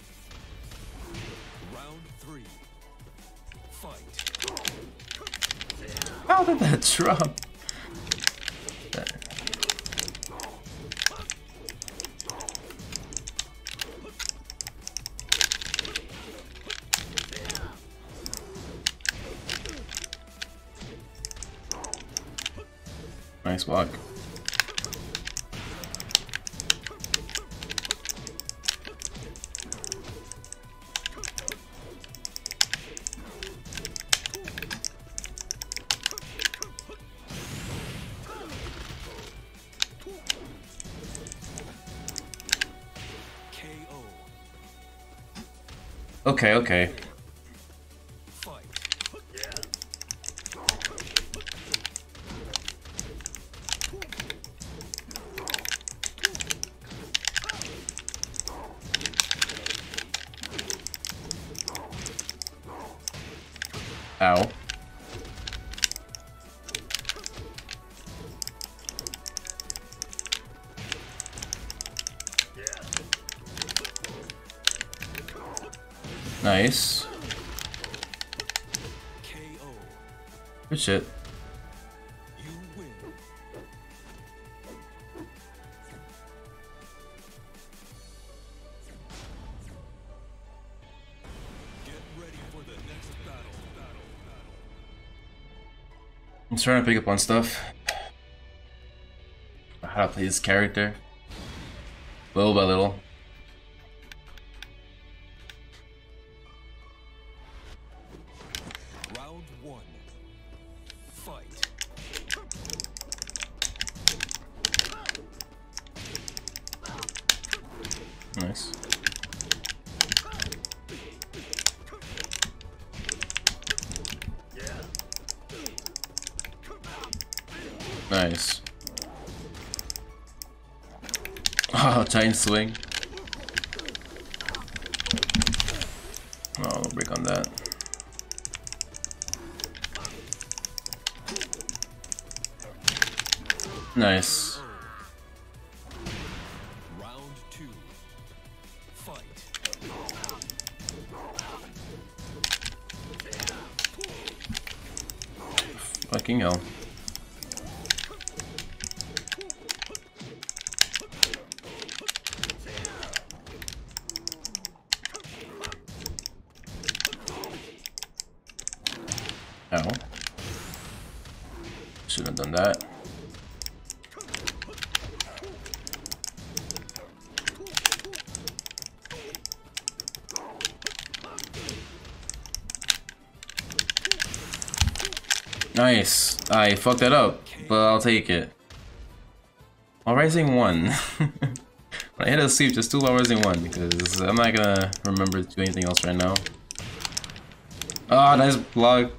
Drop? Nice walk. Okay, okay. Battle. I'm starting to pick up on stuff. How to play this character. Little by little. Swing. Oh, no break on that. Nice. Nice. I fucked that up, but I'll take it. While Rising 1. when I hit a sleep, just do While Rising 1, because I'm not gonna remember to do anything else right now. Ah, nice block.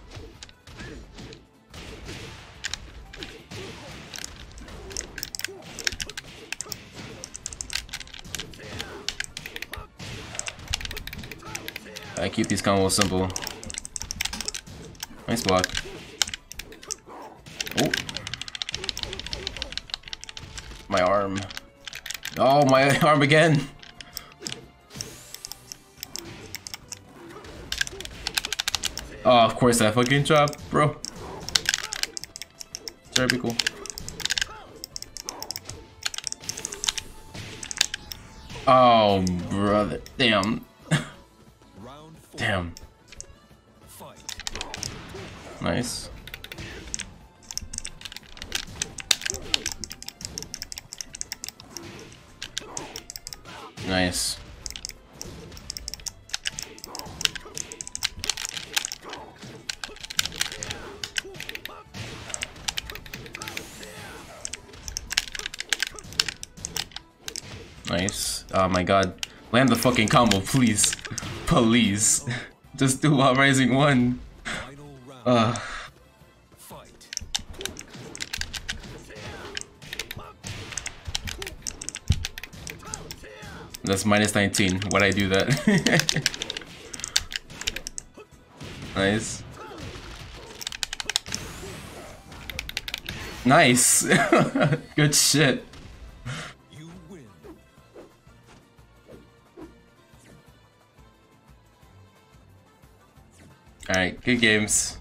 I keep these combos simple. Nice block. Oh. My arm. My arm again. Oh, of course that fucking drop, bro. Sorry, be cool. Oh, brother. Damn. Damn. Nice. Nice. Nice. Oh my god. Land the fucking combo, please. Please. Just do while rising one. Final that's minus 19. Why'd I do that? nice. Nice. Good shit. Alright, good games.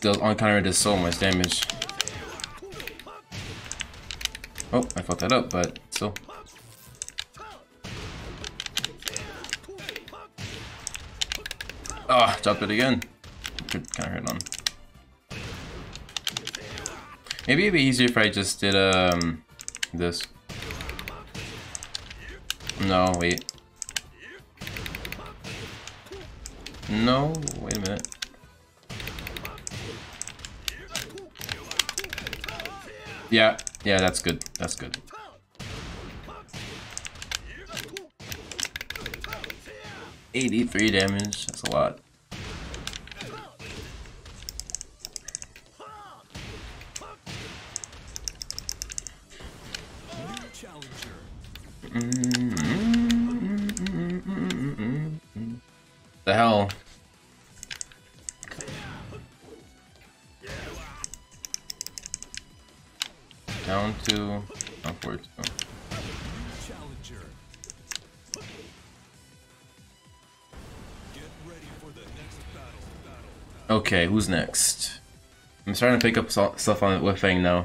Does on counter does so much damage. Oh, I fucked that up, but still. Ah, dropped it again. Could kind of hurt on. Maybe it'd be easier if I just did um this. No, wait. No, Yeah, yeah, that's good. That's good. Eighty-three damage. That's a lot. Okay, who's next? I'm starting to pick up stuff on with Feng now.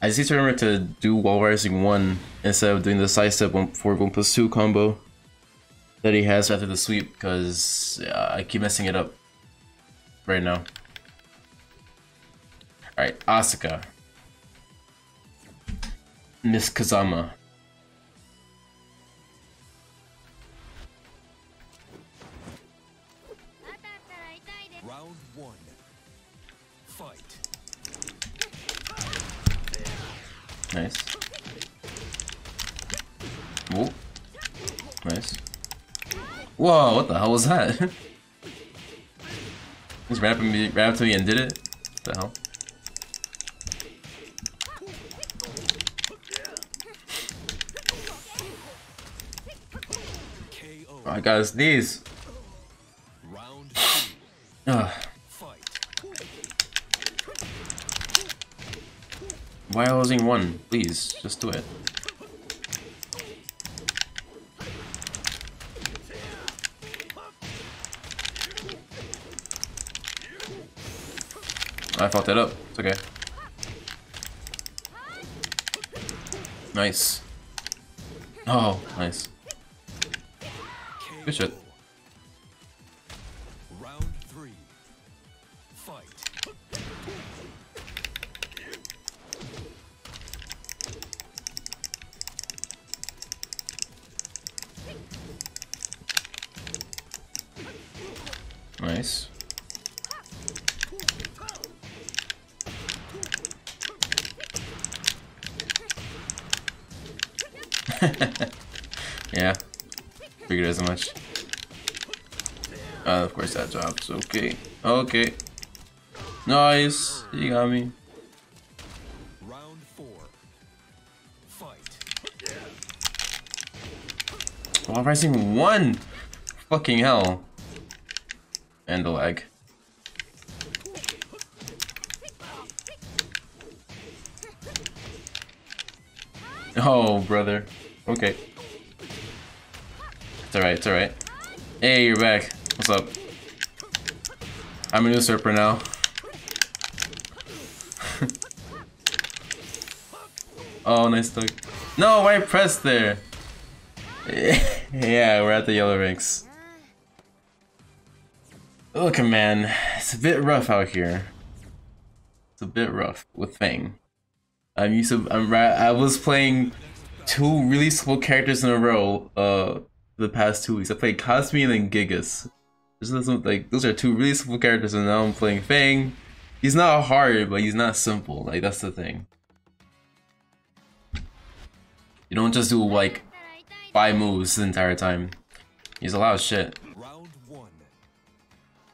I just need to remember to do While Rising 1 instead of doing the sidestep one for 1 plus 2 combo that he has after the sweep because uh, I keep messing it up right now. Alright, Asuka. Miss Kazama. Nice. Whoa. Nice. Whoa, what the hell was that? Just ran up, me, ran up to me and did it? What the hell? KO. Oh, I got his knees. Round ah two. Ugh. Fight. Why are losing one? Please, just do it. I fucked that up. It's okay. Nice. Oh, nice. Good shit. Okay. Okay. Nice. You got me. Round four. Fight. While Rising 1! Fucking hell. And the lag. Oh, brother. Okay. It's alright, it's alright. Hey, you're back. What's up? I'm a usurper now. oh, nice dog. No, why press there? yeah, we're at the yellow ranks. Look, man, it's a bit rough out here. It's a bit rough with Feng. I'm used to. I'm. I was playing two really simple characters in a row. Uh, the past two weeks, I played Cosme and then Gigas. Those are like those are two really simple characters, and now I'm playing Feng. He's not hard, but he's not simple. Like that's the thing. You don't just do like five moves the entire time. He's a lot of shit. Round one.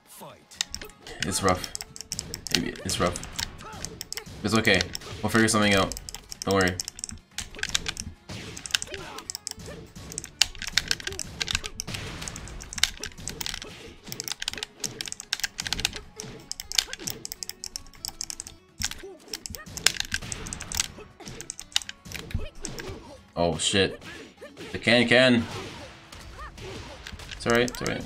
Fight. It's rough. Maybe it's rough. It's okay. We'll figure something out. Don't worry. Shit. The can can. It's alright, it's alright.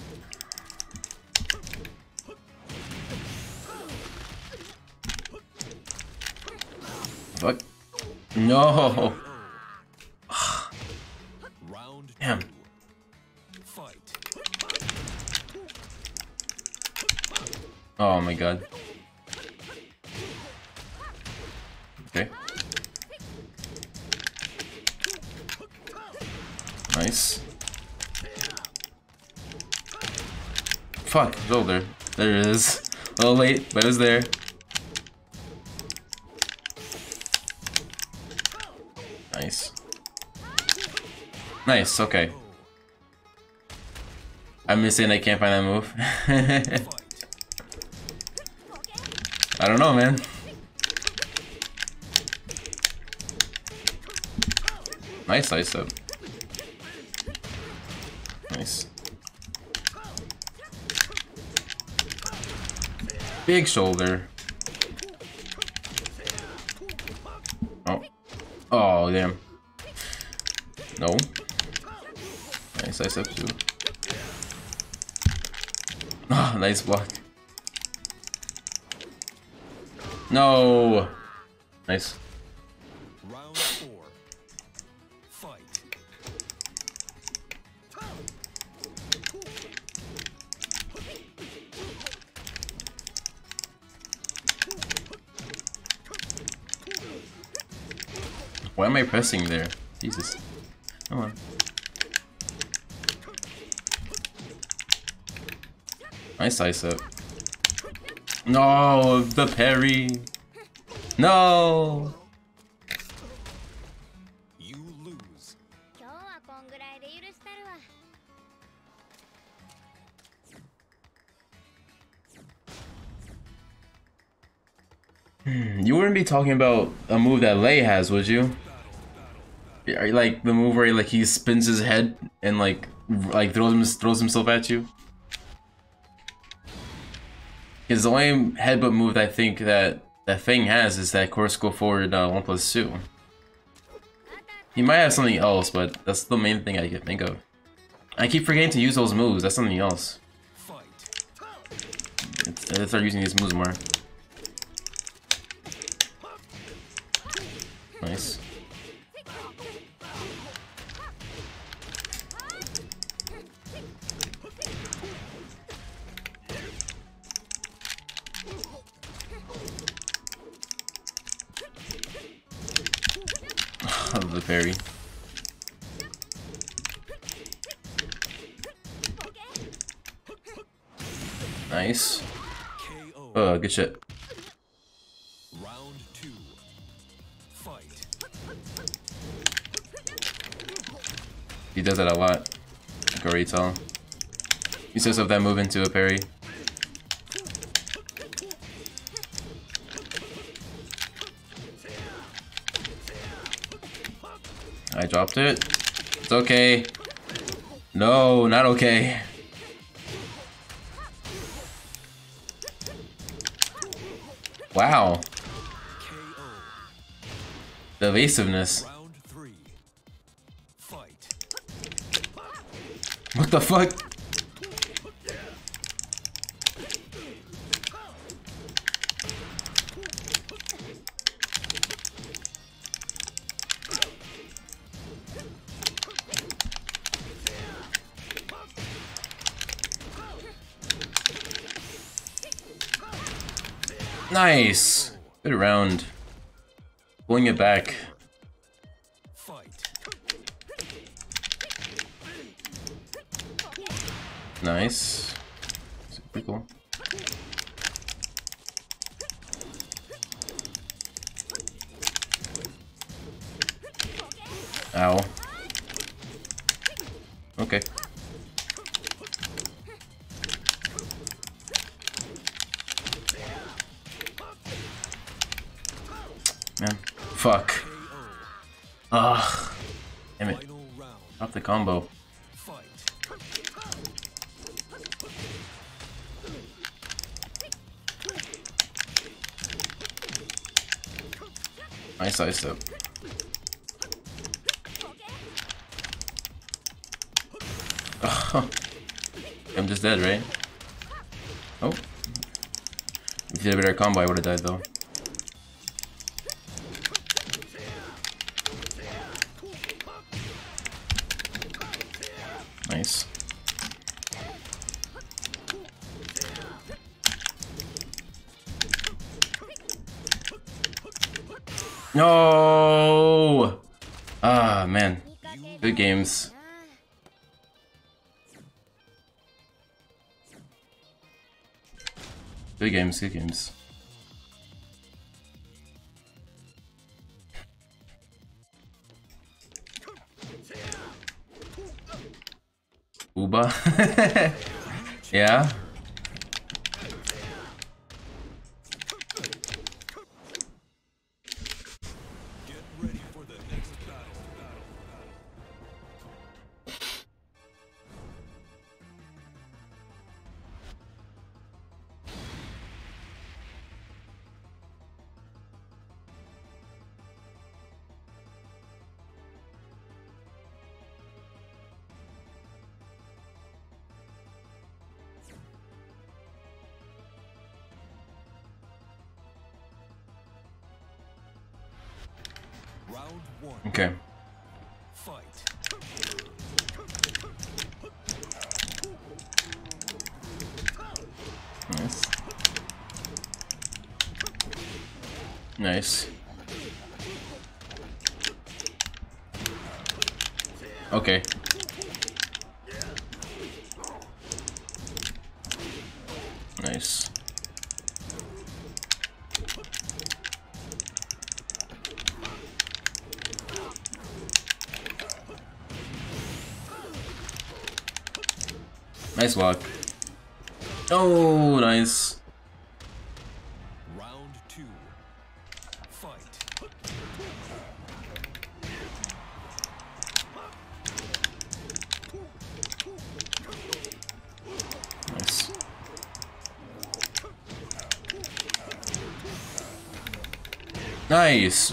Fuck. No. Round Damn. Oh my god. Okay. Nice. Fuck, shoulder. There it is. A little late, but it was there. Nice. Nice, okay. I'm missing I can't find that move. I don't know, man. Nice ice up. Nice. Big shoulder. Oh. Oh, damn. No. Nice ice up too. Oh, ah, nice block. No. Nice. pressing there. Jesus. Come on. Nice ice up. No, the parry. No. You lose. Hmm, you wouldn't be talking about a move that Lei has, would you? Like the move where he, like he spins his head and like like throws him throws himself at you? Because the only headbutt move I think that that thing has is that course go forward uh, one plus two. He might have something else, but that's the main thing I can think of. I keep forgetting to use those moves. That's something else. I start using these moves more. Nice. Parry. Nice. KO. Uh, good shit. Round two. Fight. He does that a lot. I can already tell. He sets up that move into a parry. I dropped it. It's okay. No, not okay. Wow. The evasiveness. Round three. Fight. What the fuck? Nice. Good round. Pulling it back. Nice. Super cool. Ow. Okay. Fuck. Ugh. Damn it. Drop the combo. Nice ice up. I'm just dead, right? Oh. If you did a better combo, I would have died though. Games. Good games, good games. Uba? yeah? Nice walk. Oh, nice. Round two. Fight. Nice. Nice.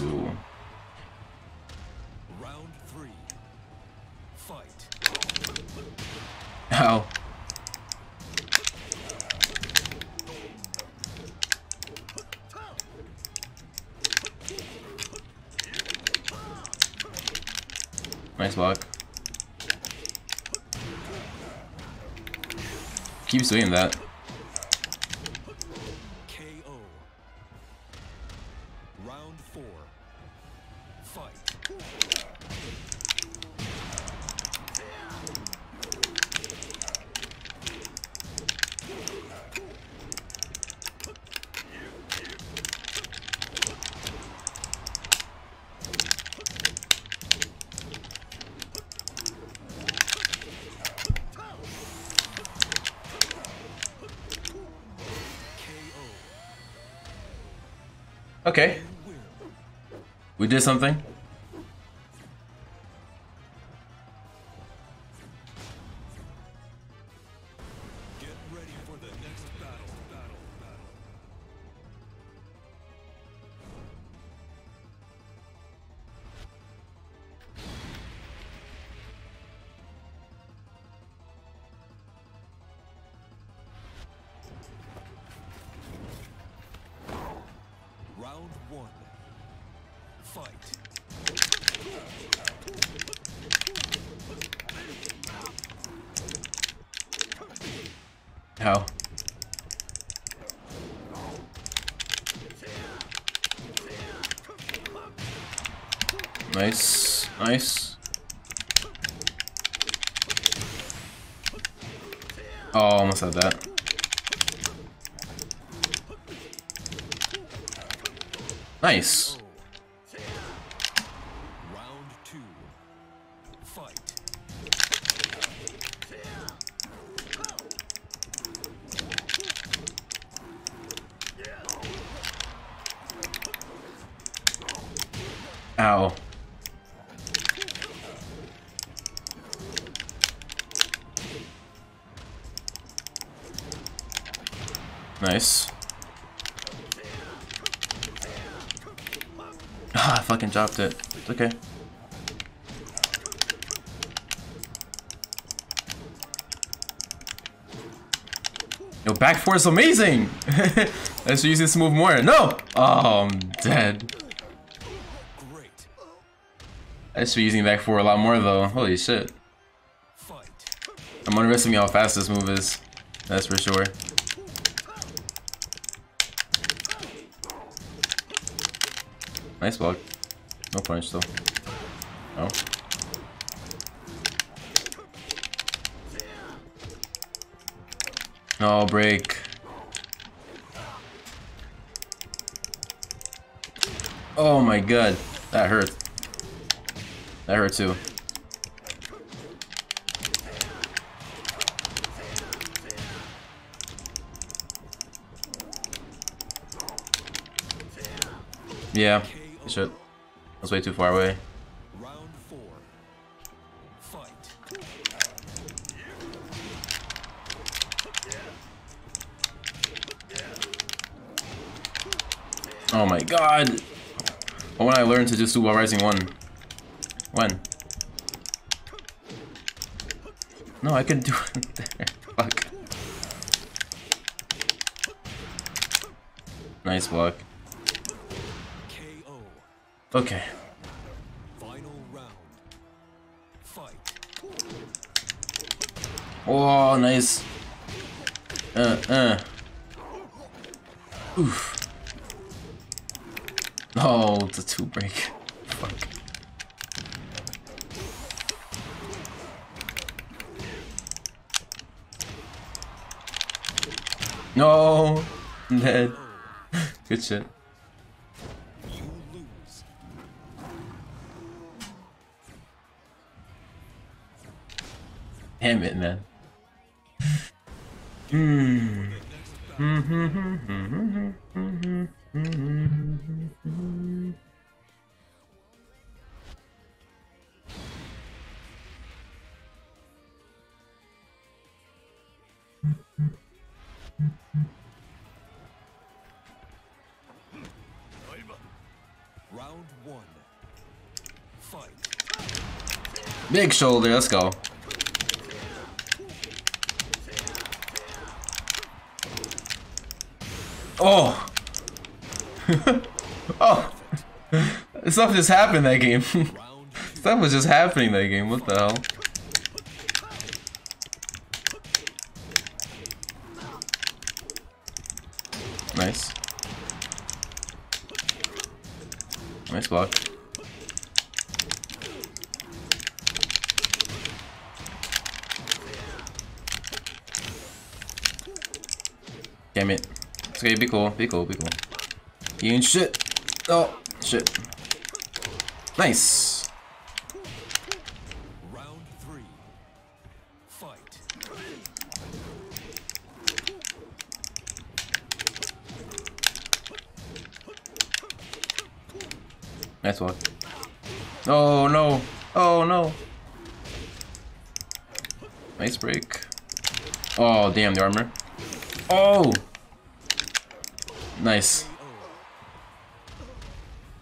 Nice block. Keeps doing that. We did something. Nice. Nice. Oh, almost had that. Nice. Fucking dropped it. It's okay. Yo, back four is amazing! Should use this move more. No! Oh, I'm dead. Great. I should be using back four a lot more though. Holy shit. I'm underestimating how fast this move is. That's for sure. Nice block. No punch oh. though. No. No break. Oh my god, that hurt. That hurt too. Yeah, shit. I was way too far away. Round four. Fight. Oh my god! When I learned to just do while rising one? When? No, I can do it there. Fuck. Nice block. Okay. Final round. Fight. Oh, nice. Uh, uh. Oof. Oh, it's a two break. Fuck. No, I'm dead. Good shit. It, man. Hmm. Round one. Fight. Big shoulder, let's go. Oh! oh! Stuff just happened that game. Stuff was just happening that game, what the hell? Nice. Nice block. Damn it. It's okay, be cool, be cool, be cool. You ain't shit. Oh, shit. Nice. Round three. Fight. Nice block. Oh no. Oh no. Nice break. Oh damn the armor. Oh. Nice.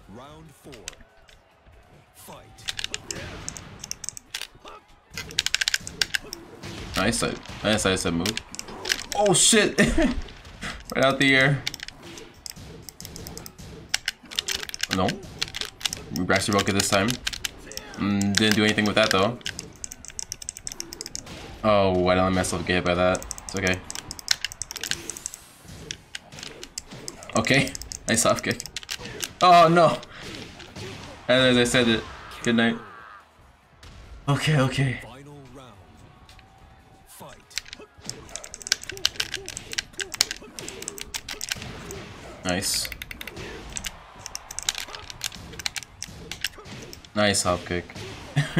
Round four. Fight. Nice side. Nice side step move. Oh shit. right out the air. No. We actually broke it this time. Mm, didn't do anything with that though. Oh, I don't let myself get hit by that. It's okay. Okay. Nice off kick. Oh no. And As I said it. Good night. Okay, okay. Nice. Nice hop kick.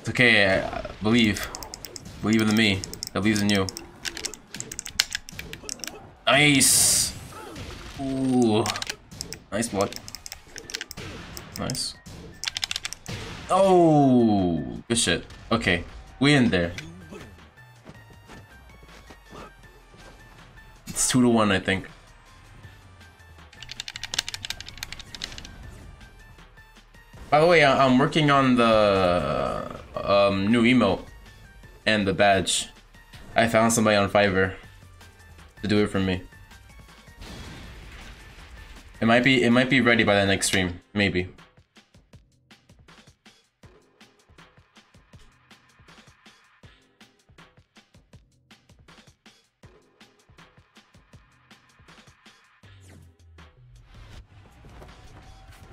it's okay, I, I believe. Believe in me. That believes in you. Nice! Ooh. Nice block. Nice. Oh! Good shit. Okay. We in there. It's two to one, I think. By the way, I'm working on the um, new emote and the badge. I found somebody on Fiverr to do it for me. It might be it might be ready by the next stream, maybe.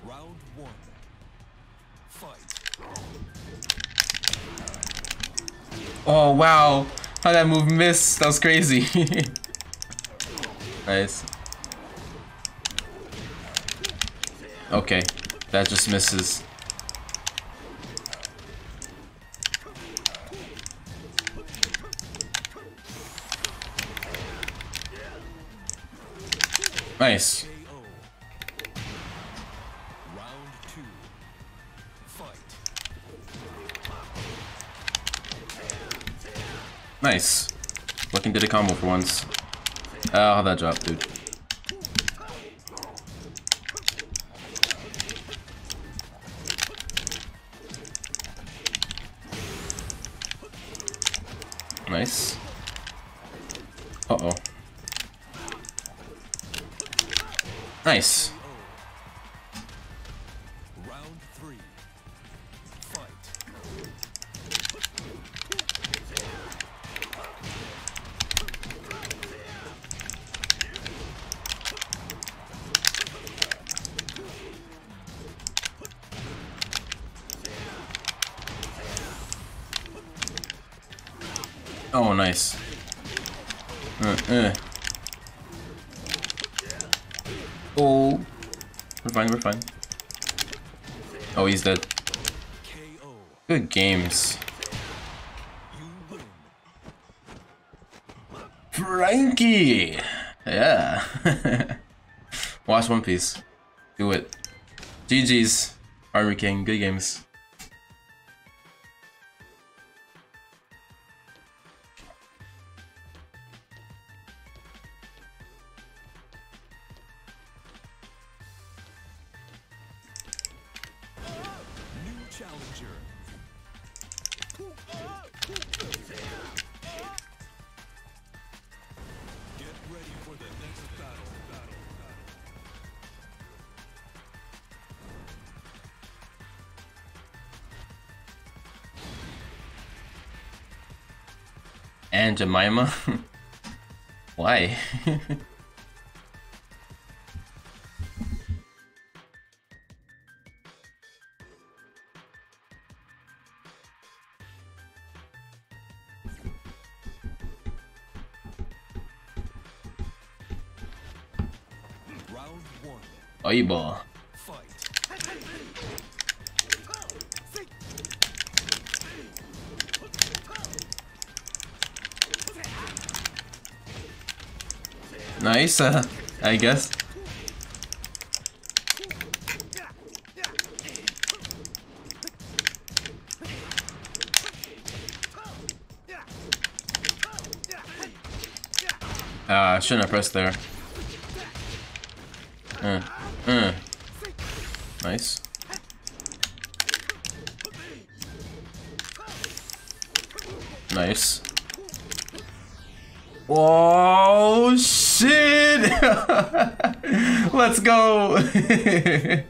Round one. Fight. Oh wow, how that move missed? That was crazy. nice. Okay, that just misses. Nice. Nice. Looking did a combo for once. Oh, have that dropped, dude. Do it. GG's. Armor King. Good games. Jemima? Why? Round one. Nice, uh, I guess. Ah, I shouldn't have pressed there. Uh, uh. Nice. Nice. Whoa! Let's go!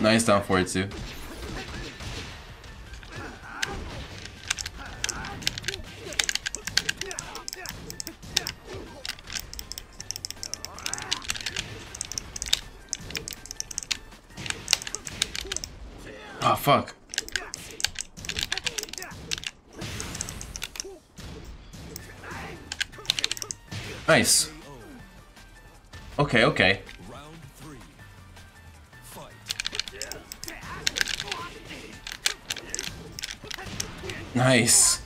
Nice down for it too. Oh fuck. Nice. Okay, okay. Nice.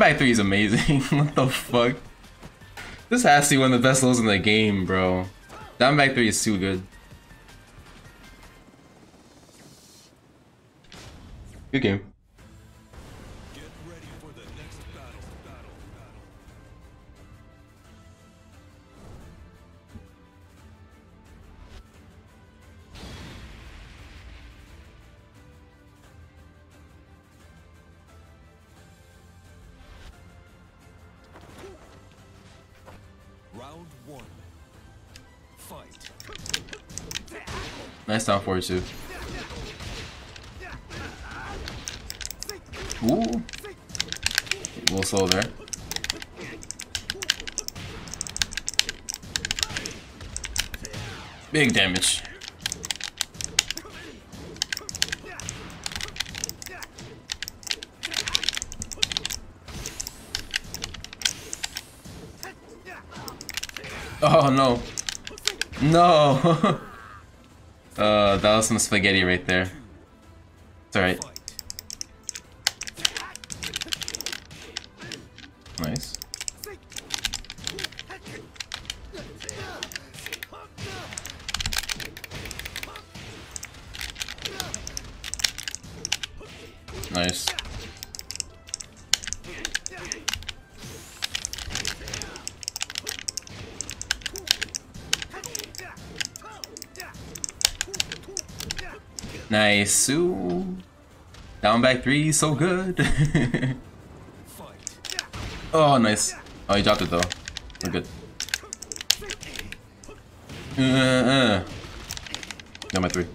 Dude, back three is amazing. what the fuck? This has to be one of the best lows in the game, bro. Down back three is too. Good Nice down forward too. Ooh. A little slow there. Big damage. Oh no. No. uh, that was some spaghetti right there. It's alright. Ooh. Down back three, so good. Oh, nice. Oh, he dropped it though. We're good. Uh, uh. My three.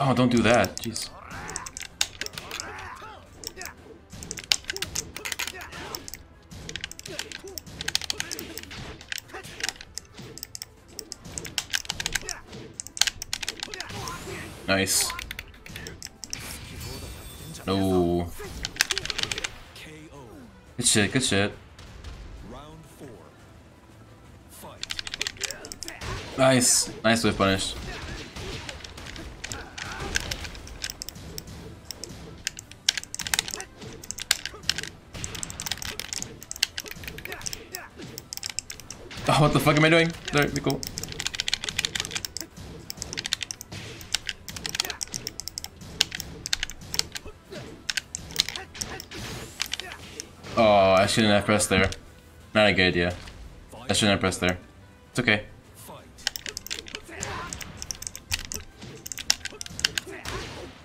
Oh, don't do that. Nice. No. Good shit, good shit. Nice. Nice whiff punish. Oh, what the fuck am I doing? There, be cool. Shouldn't have pressed there. Not a good idea. I shouldn't have pressed there. It's okay.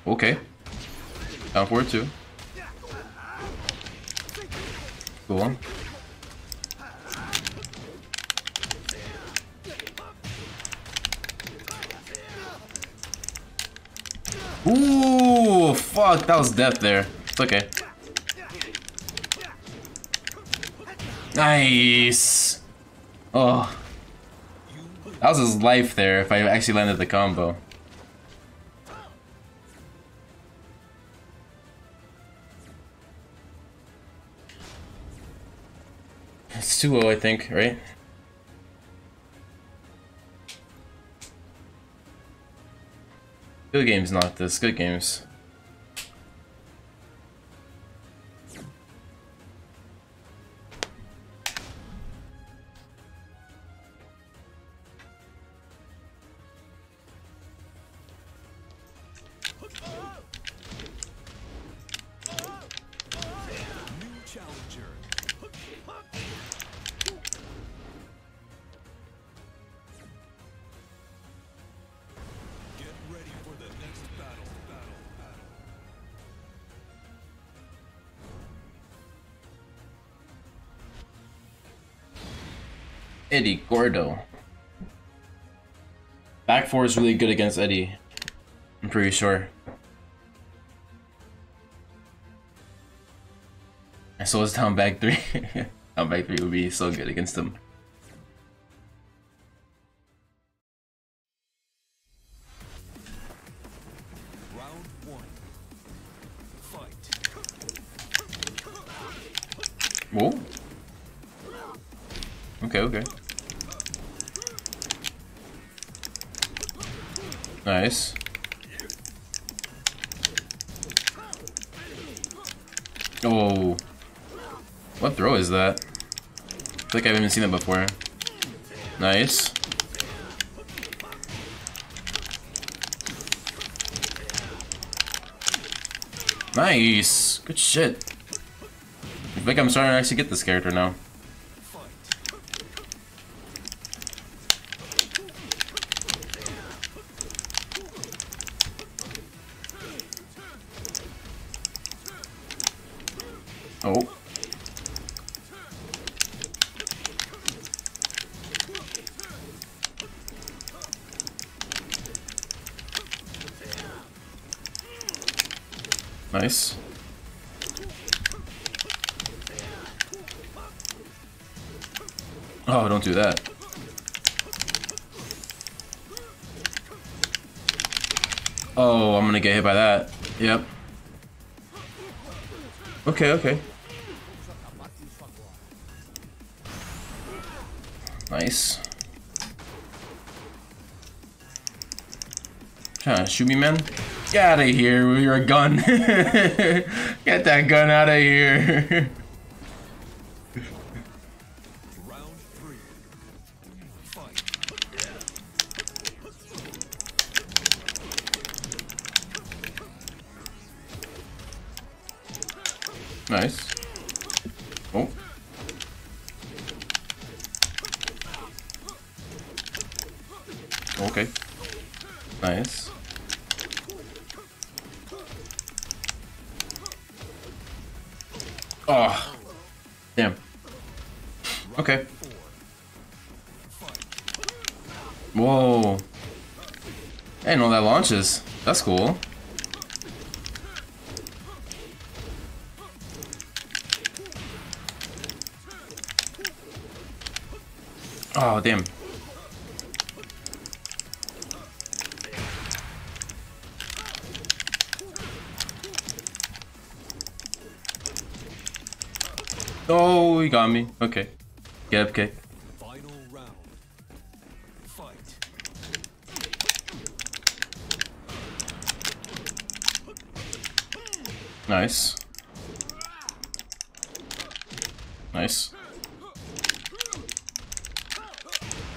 Okay. Down forward two. Cool. Ooh, fuck, that was death there. It's okay. Nice. Oh. That was his life there if I actually landed the combo. It's 2 0, I think, right? Good games, not this. Good games. Eddie Gordo. Back four is really good against Eddie. I'm pretty sure. And so is down back three. down back three would be so good against him. Seen it before. Nice. Nice. Good shit. I think I'm starting to actually get this character now. Do that. Oh, I'm gonna get hit by that. Yep. Okay, okay. Nice. Trying to shoot me, man? Get out of here with your gun. Get that gun out of here. launches. That's cool. Oh, damn. Oh, he got me. Okay. Get up kick. Nice. Nice.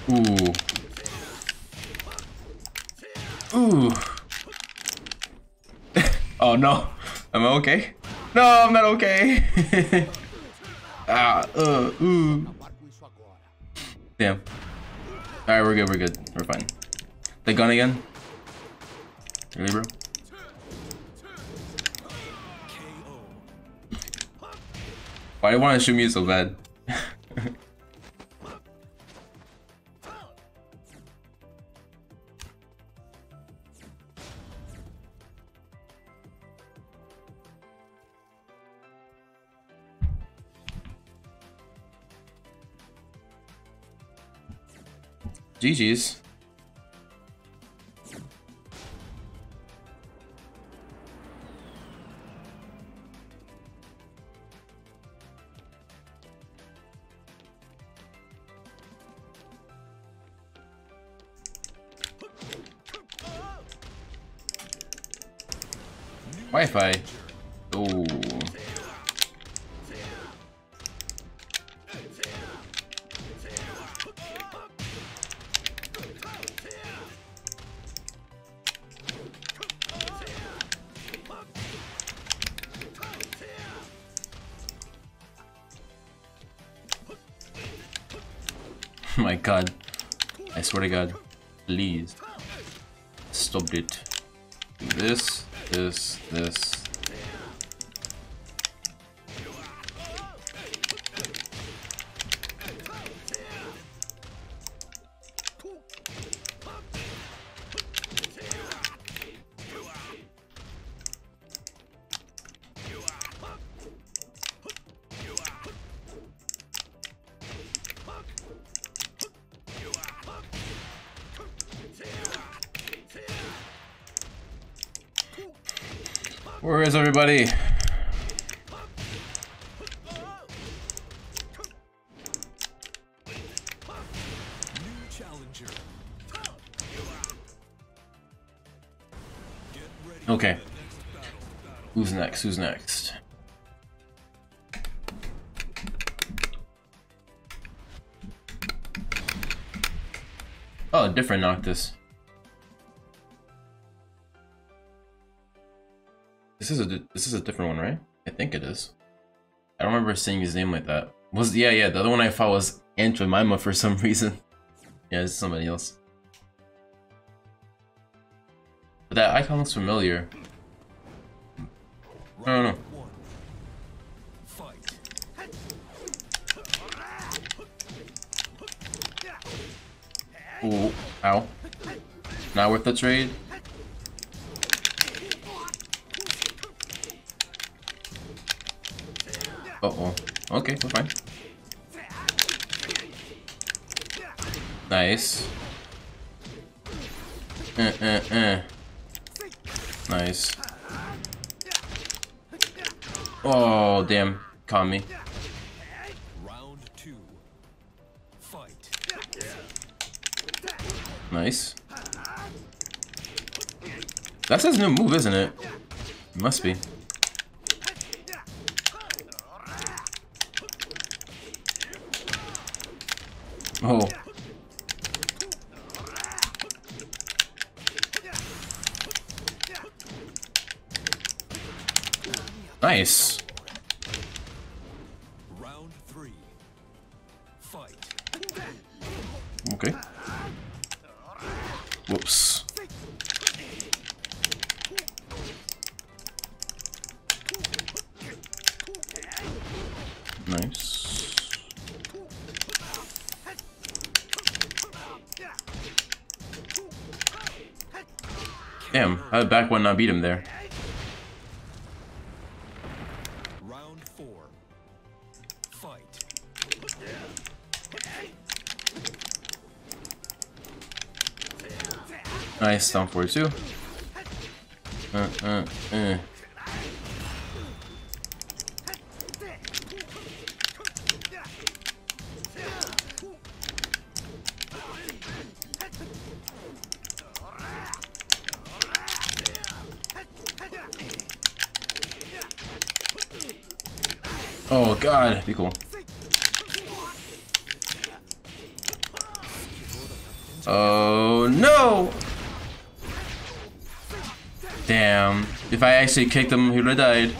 Ooh. Ooh. oh no. Am I okay? No, I'm not okay. ah, uh, ooh. Damn. Alright, we're good, we're good. We're fine. The gun again? You want to shoot me so bad? GG's. Wi-Fi. Oh. Ready Okay. Who's next? Who's next? Oh, different Noctis. This is a this is a different one, right? I think it is. I don't remember seeing his name like that. Was yeah, yeah. The other one I fought was Aunt Jemima for some reason. Yeah, it's somebody else. But that icon looks familiar. I don't know. Ooh, ow. Not worth the trade. Uh oh. Okay, we're fine. Nice. Uh, uh, uh. Nice. Oh, damn. Caught me. Round two. Fight. Nice. That's his new move, isn't it? Must be. Oh. Did not beat him there? Round four. Fight. Nice, down 42. Uh, uh, uh. Oh god, be cool. Oh no! Damn. If I actually kicked him, he would have died.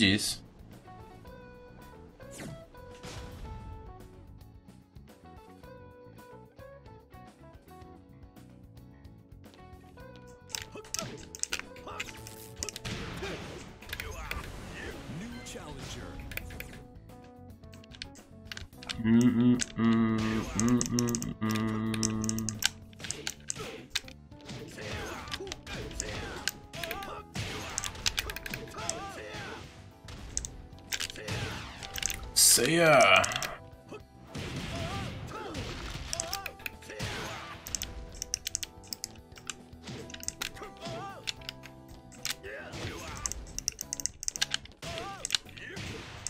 GG's. Ya.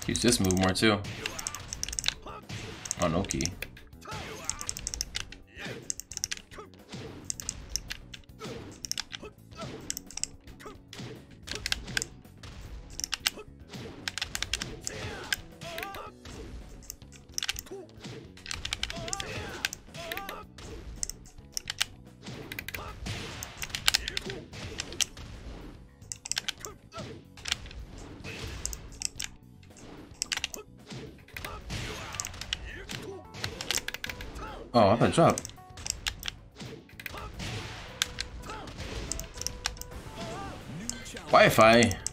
Use this move more too. On Oki. Oh, I thought. Wi-Fi.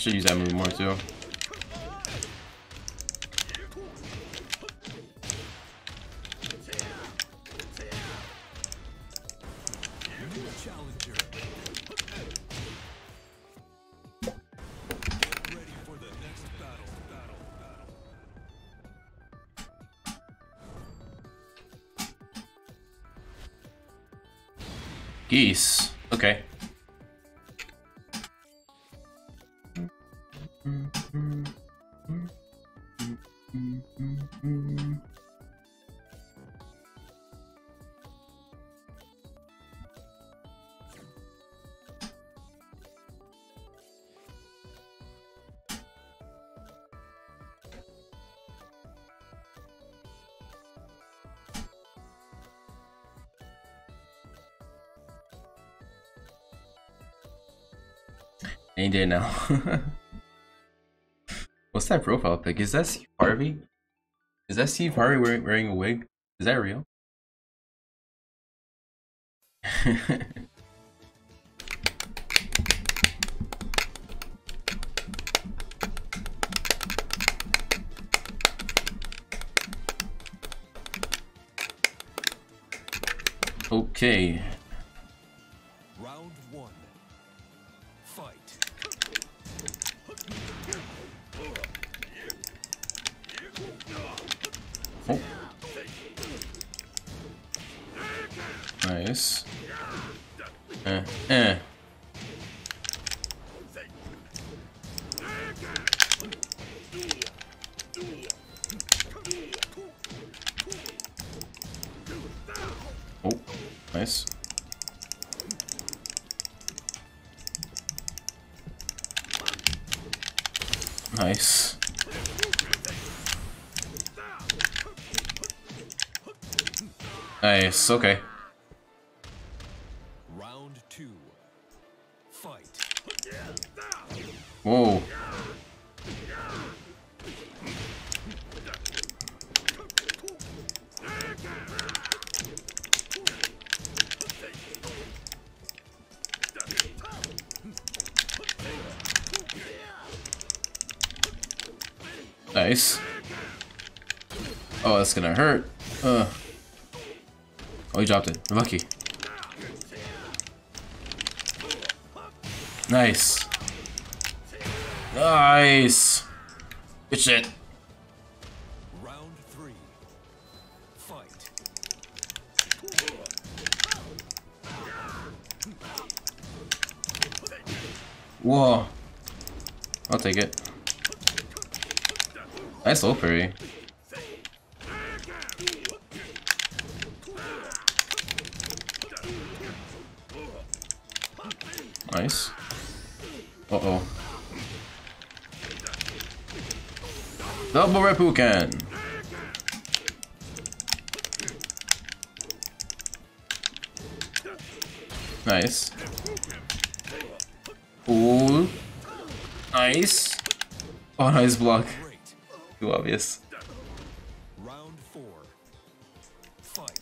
Should use that move more too. New day now. What's that profile pic? Is that Steve Harvey? Is that Steve Harvey wearing, wearing a wig? Is that real? okay. Okay. Round two. Fight. Whoa. Nice. Oh, that's gonna hurt. Dropped it. We're lucky. Nice. Nice. Good shit. Round three. Fight. Whoa. I'll take it. Nice low parry. Double Reppuken! Nice. Ooh. Nice. Oh, nice block. Too obvious. Round four. Fight.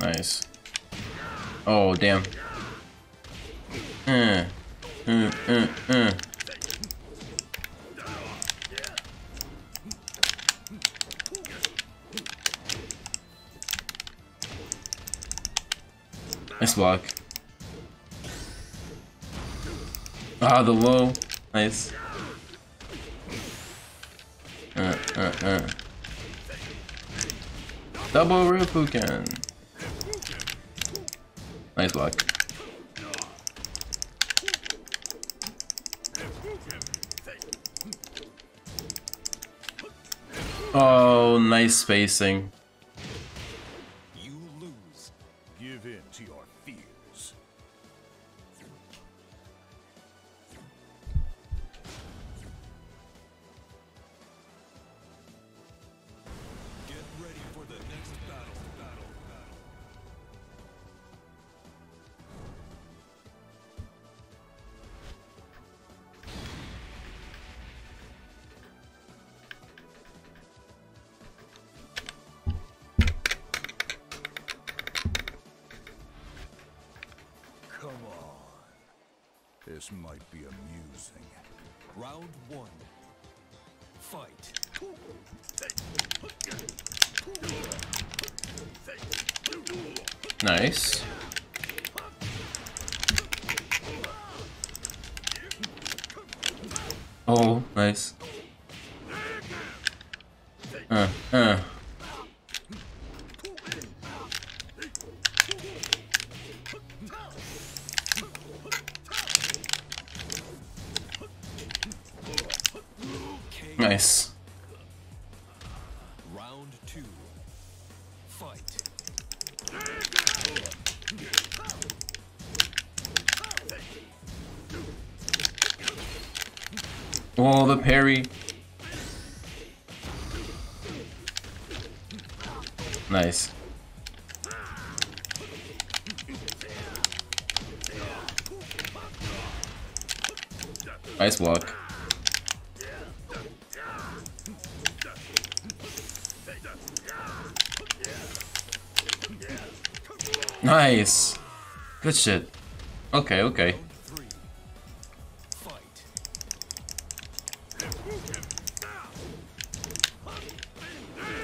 Nice. Oh, damn. The low. Nice. Uh, uh, uh. Double Reppuken. Nice block. Oh, nice spacing. Two. Fight. Oh, the parry. Nice. Nice block. Nice. Good shit. Okay, okay.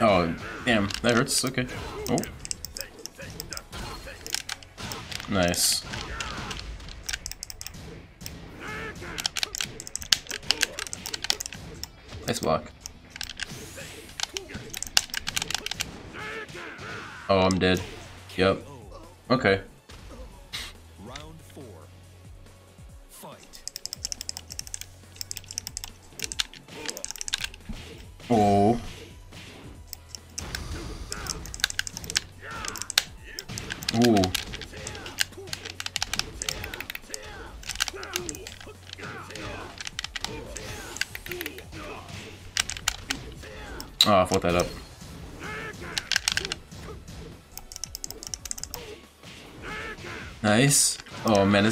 Oh, damn. That hurts. Okay. Oh. Nice. Nice block. Oh, I'm dead. Yep. Okay.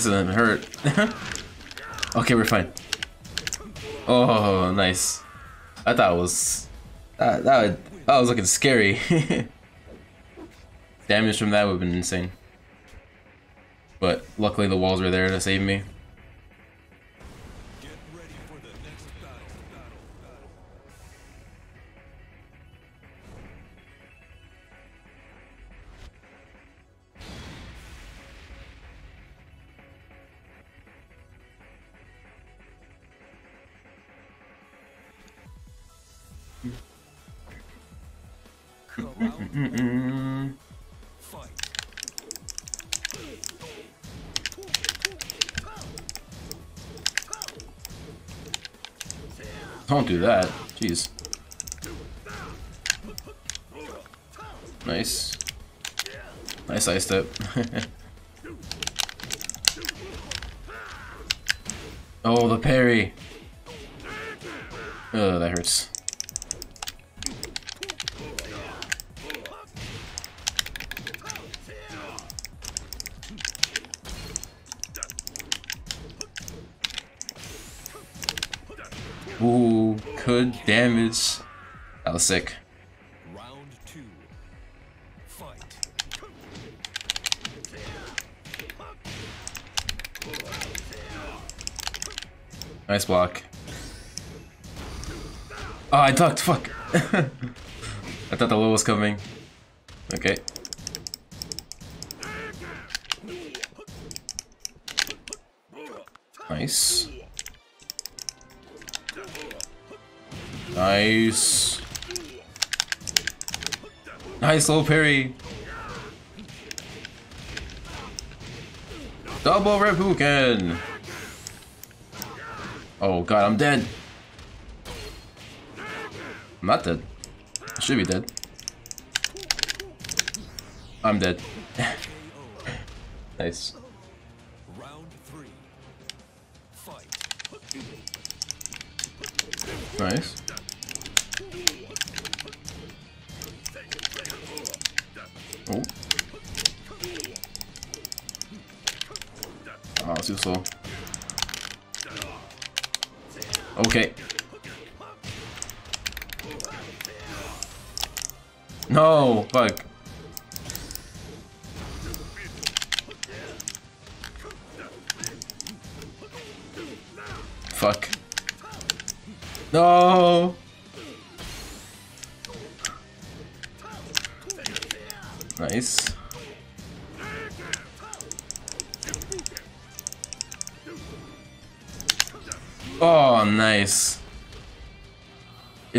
This doesn't hurt. okay, we're fine. Oh, nice. I thought it was that that, would, that was looking scary. Damage from that would have been insane. But luckily the walls were there to save me. Do that. Jeez. Nice. Nice ice step. oh, the parry. Oh, that hurts. Ooh, damage. That was sick. Round two. Fight. Nice block. Oh, I ducked. Fuck. I thought the low was coming. Okay. Nice low parry. Double Reppuken. Oh god, I'm dead. I'm not dead. I should be dead. I'm dead. nice. Round three. Fight. Nice. Slow. Okay. No, fuck. Fuck. No.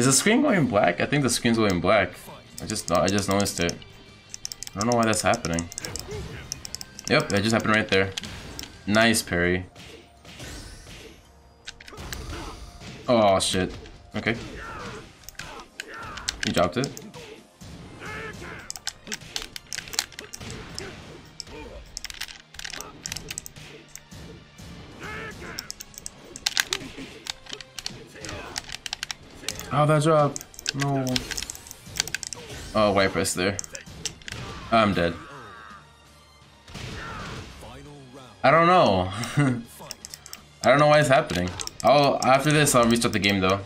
Is the screen going black? I think the screen's going black. I just I just noticed it. I don't know why that's happening. Yep, that just happened right there. Nice parry. Oh shit. Okay. You dropped it. Oh, that drop. No. Oh, white press there. I'm dead. I don't know. I don't know why it's happening. Oh, after this, I'll restart the game though.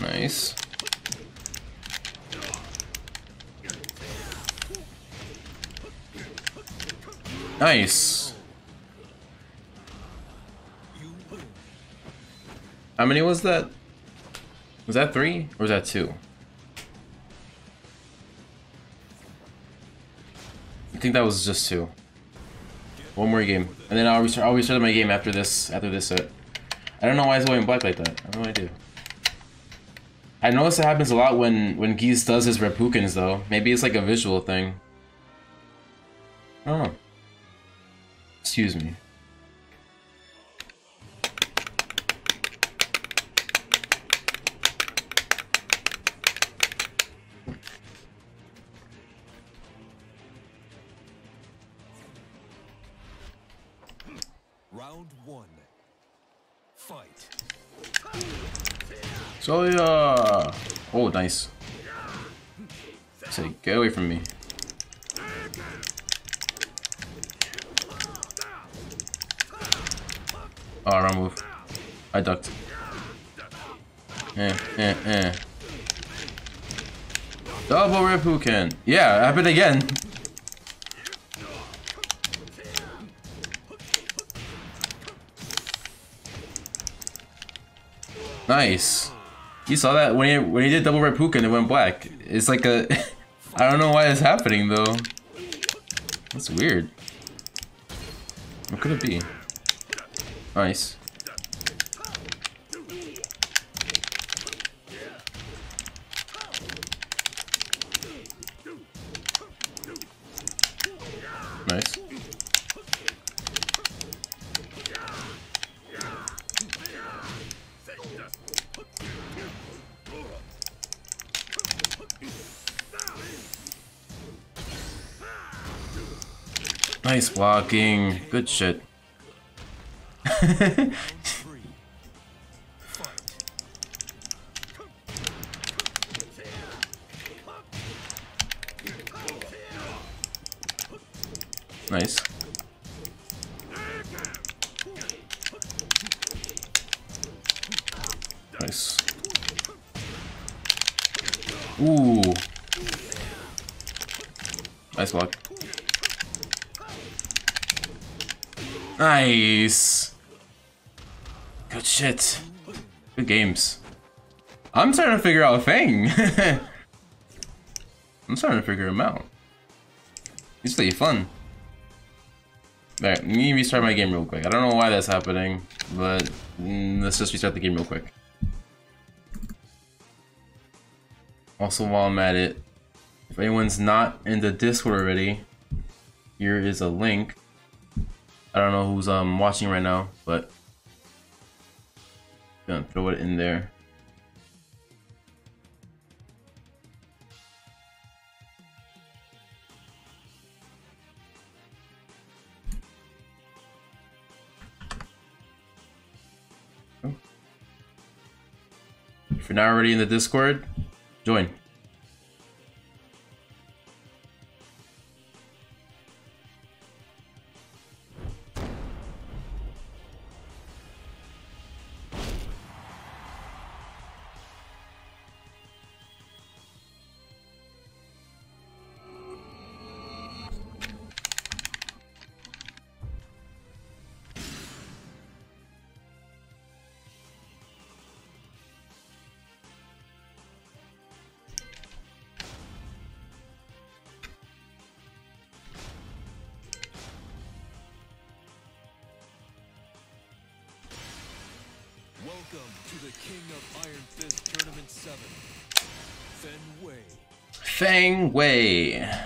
Nice. Nice. How many was that? Was that three or was that two? I think that was just two. One more game, and then I'll restart. I'll restart my game after this. After this set. I don't know why it's going black like that. I have no idea. I do. I notice it happens a lot when when Geese does his Reppukens though. Maybe it's like a visual thing. Don't know. Excuse me. So yeah. Oh, nice. Say, get away from me. Oh, wrong move. I ducked. Eh, eh, eh. Double Reppuken. Yeah, happened again. Nice. You saw that when he when he did double Reppuken, it went black. It's like a, I don't know why it's happening though. That's weird. What could it be? Nice. Blocking. Good shit. shit. Good games. I'm starting to figure out Feng. I'm starting to figure him out. He's pretty fun. Alright, let me restart my game real quick. I don't know why that's happening, but mm, let's just restart the game real quick. Also, while I'm at it, if anyone's not in the Discord already, here is a link. I don't know who's um watching right now, but gonna throw it in there. Oh. If you're not already in the Discord, join. Feng Wei.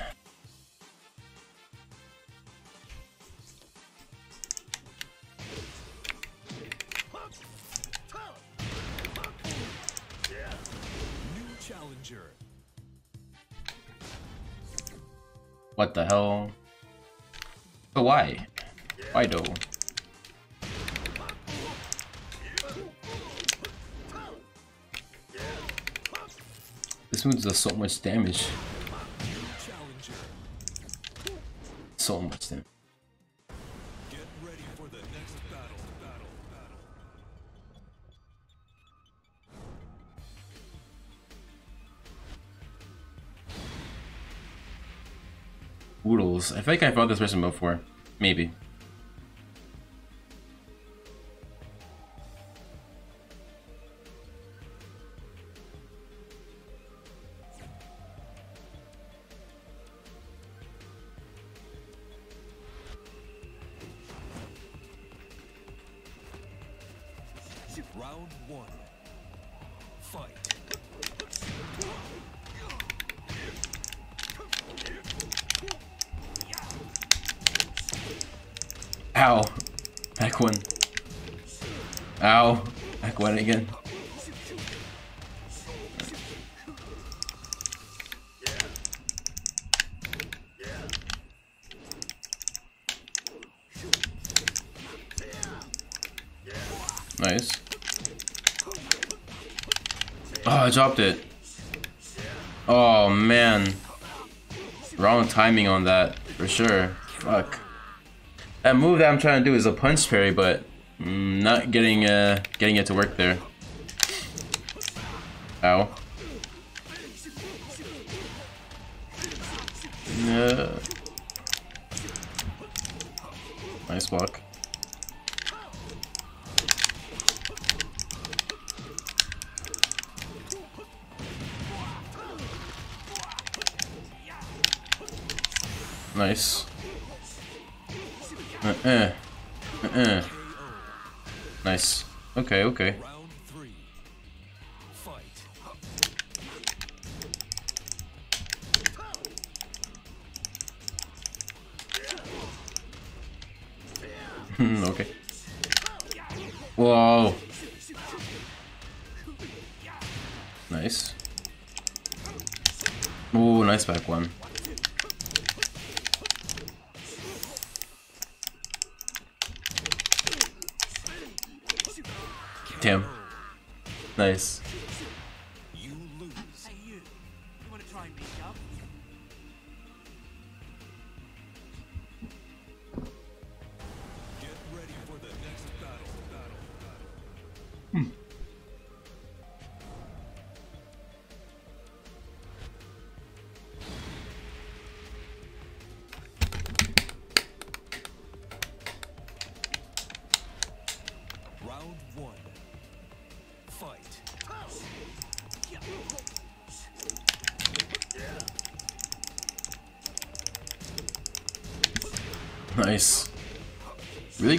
Does so much damage. So much damage. Oodles. I feel like I fought this person before. Maybe. Back one again. Nice. Oh, I dropped it. Oh, man. Wrong timing on that, for sure. Fuck. That move that I'm trying to do is a punch parry, but mm, not getting uh getting it to work there. Ow. Yeah. Nice block. Nice. Uh, uh, uh, uh. Nice. Okay, okay. Round three. Fight. Hmm, okay. Whoa. Nice. Ooh, nice back one.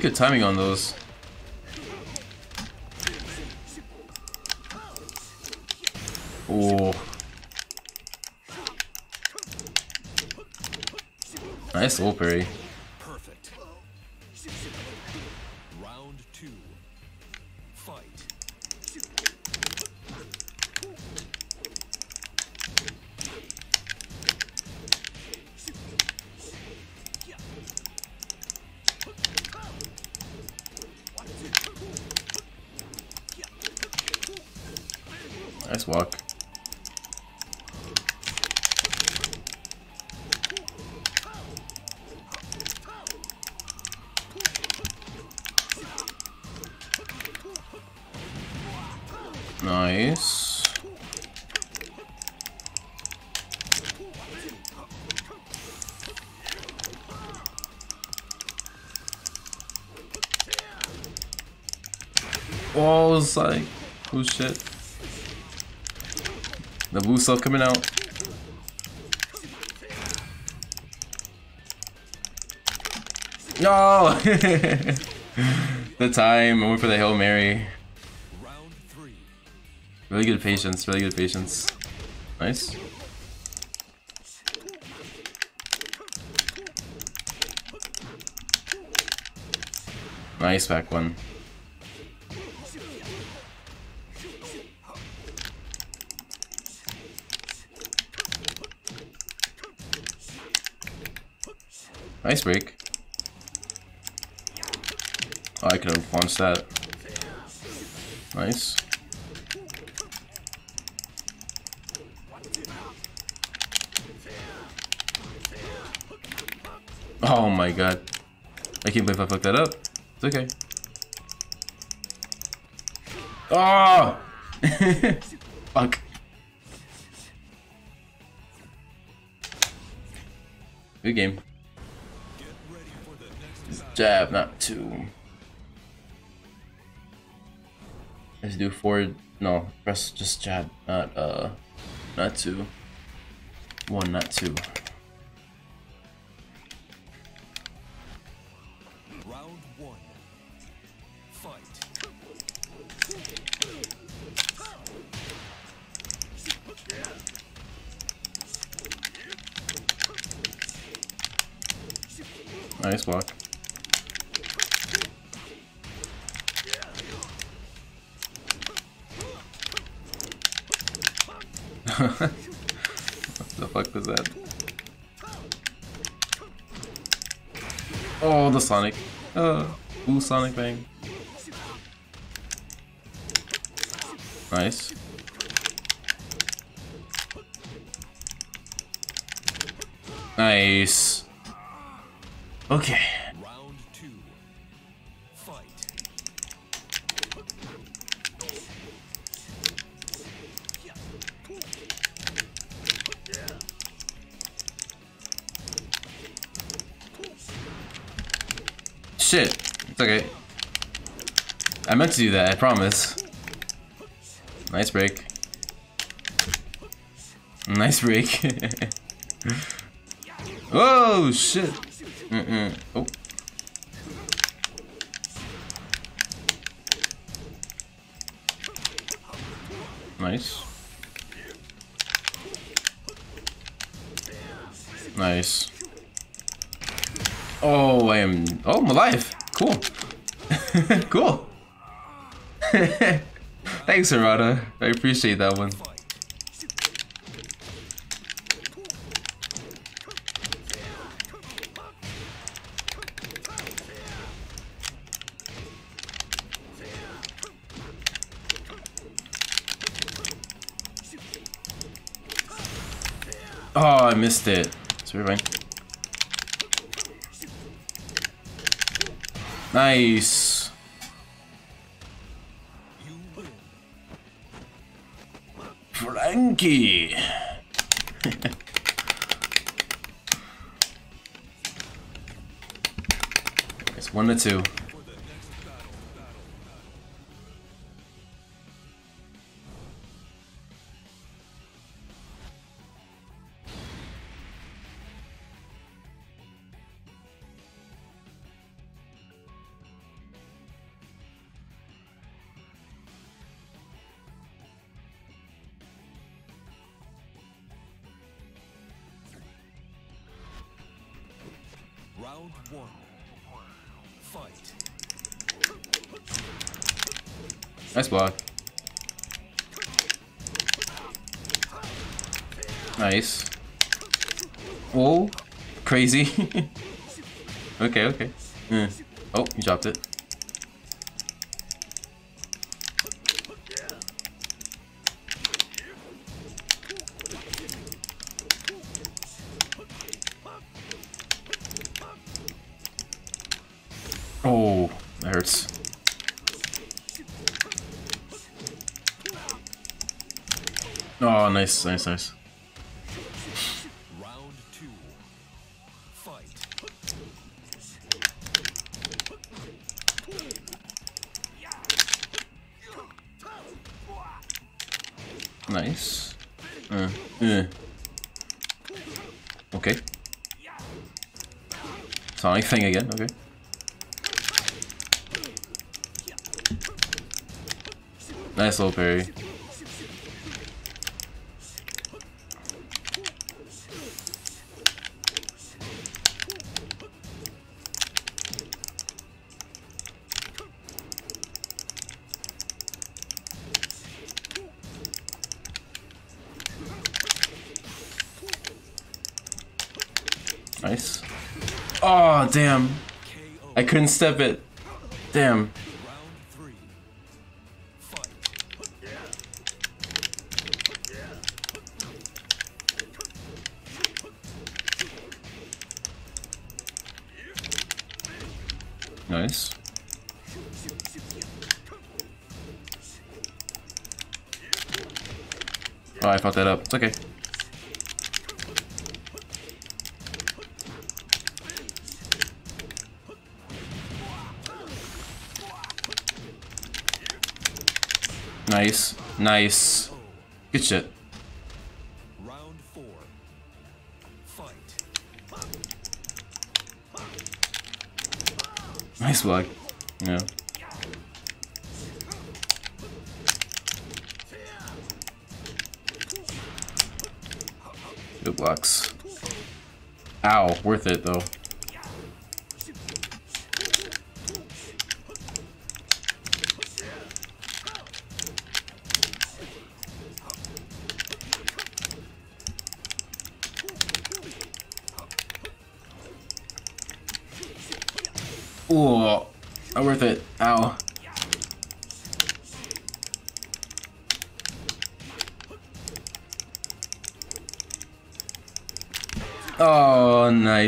Good timing on those. Oh. Nice ult parry. Like, oh shit. The blue stuff coming out. No! the time, I went for the Hail Mary. Really good patience, really good patience. Nice. Nice back one. Nice break. Oh, I could have launched that. Nice. Oh my god. I can't believe I fucked that up. It's okay. Oh! Fuck. Good game. Jab, not two. Let's do four. No, press just jab, not uh, not two. One, not two. Sonic. Uh, ooh, Sonic Bang. Nice. Nice. Okay. Shit. It's okay. I meant to do that, I promise. Nice break. Nice break. oh, shit. Mm-mm. Oh. Nice. Nice. Oh, I am. Oh, I'm alive. Cool. cool. Thanks, Arata. I appreciate that one. Oh, I missed it. It's fine. Nice. Franky. it's one to two. Okay, okay. Eh. Oh, you dropped it. Oh, that hurts. Oh, nice, nice, nice. Sonic thing again, okay. Nice little parry. Damn. I couldn't step it. Damn. Nice. Good shit. Round four. Fight. Nice block. Yeah. Good blocks. Ow, worth it though.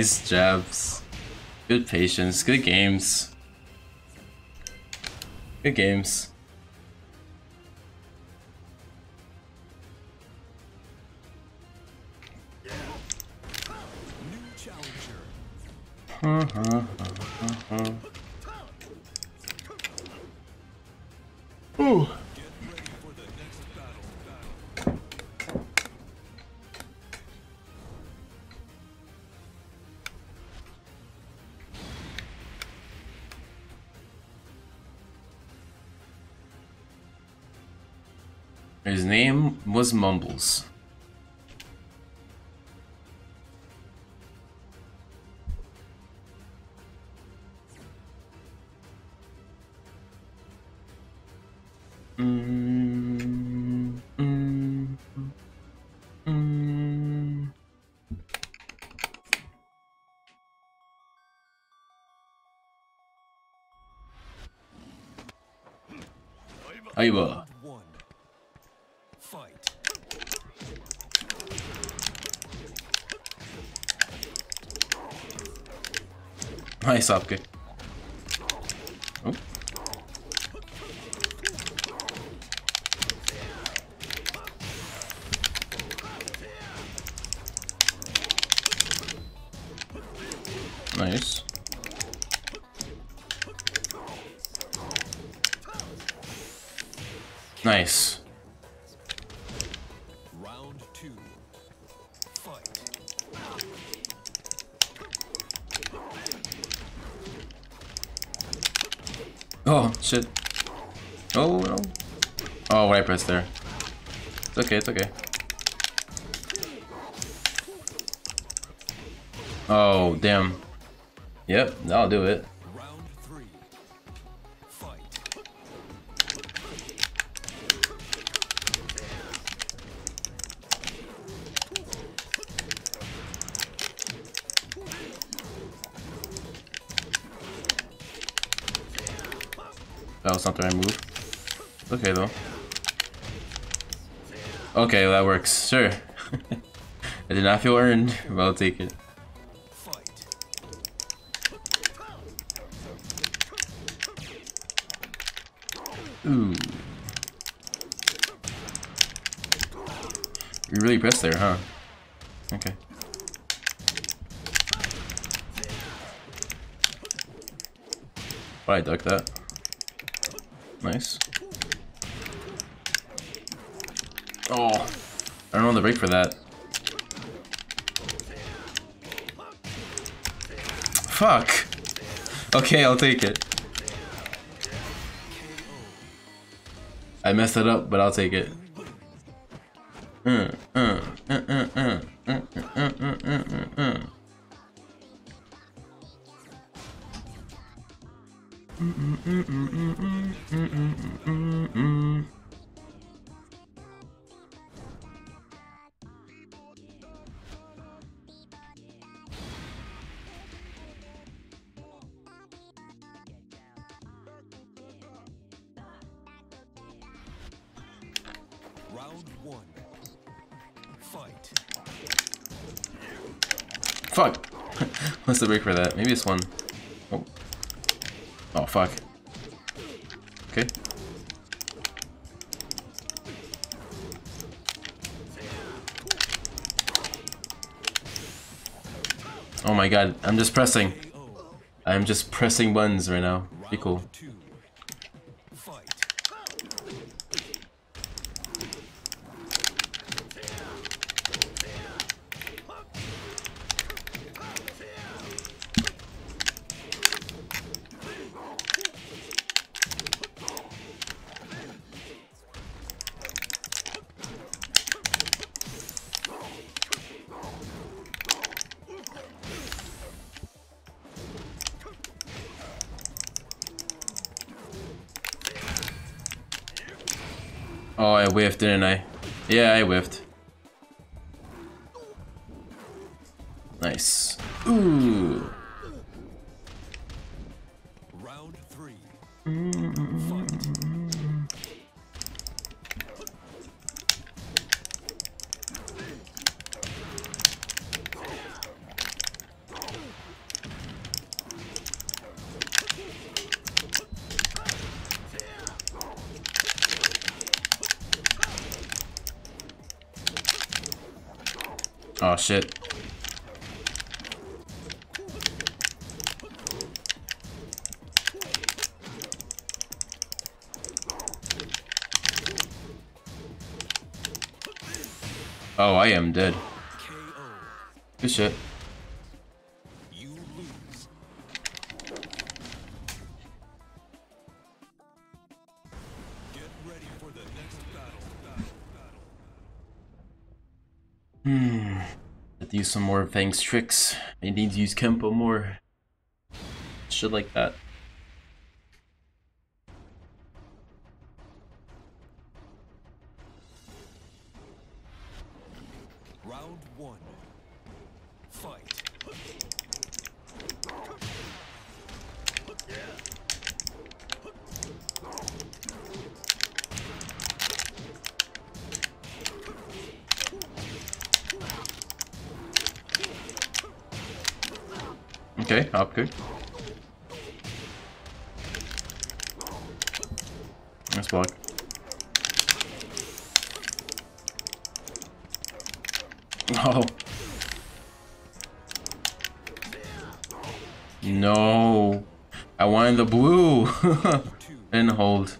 Nice jabs. Good patience. Good games. Good games. Was Mumbles. Mm, mm, mm. Aiba. भाई साहब के। I pressed there. It's okay, it's okay. Oh, damn. Yep, that'll do it. Works. Sure. I did not feel earned, but I'll take it. Ooh. You really pressed there, huh? Okay. But I ducked that. Nice. Oh, I don't the break for that. Fuck. Okay, I'll take it. I messed it up, but I'll take it. The break for that? Maybe it's one. Oh. Oh, fuck. Okay. Oh my god, I'm just pressing. I'm just pressing buttons right now. Be cool. Whiffed, didn't I? Yeah, I whiffed. Some more Feng's tricks. I need to use Kempo more. Shit like that. No. I wanted the blue. Didn't hold.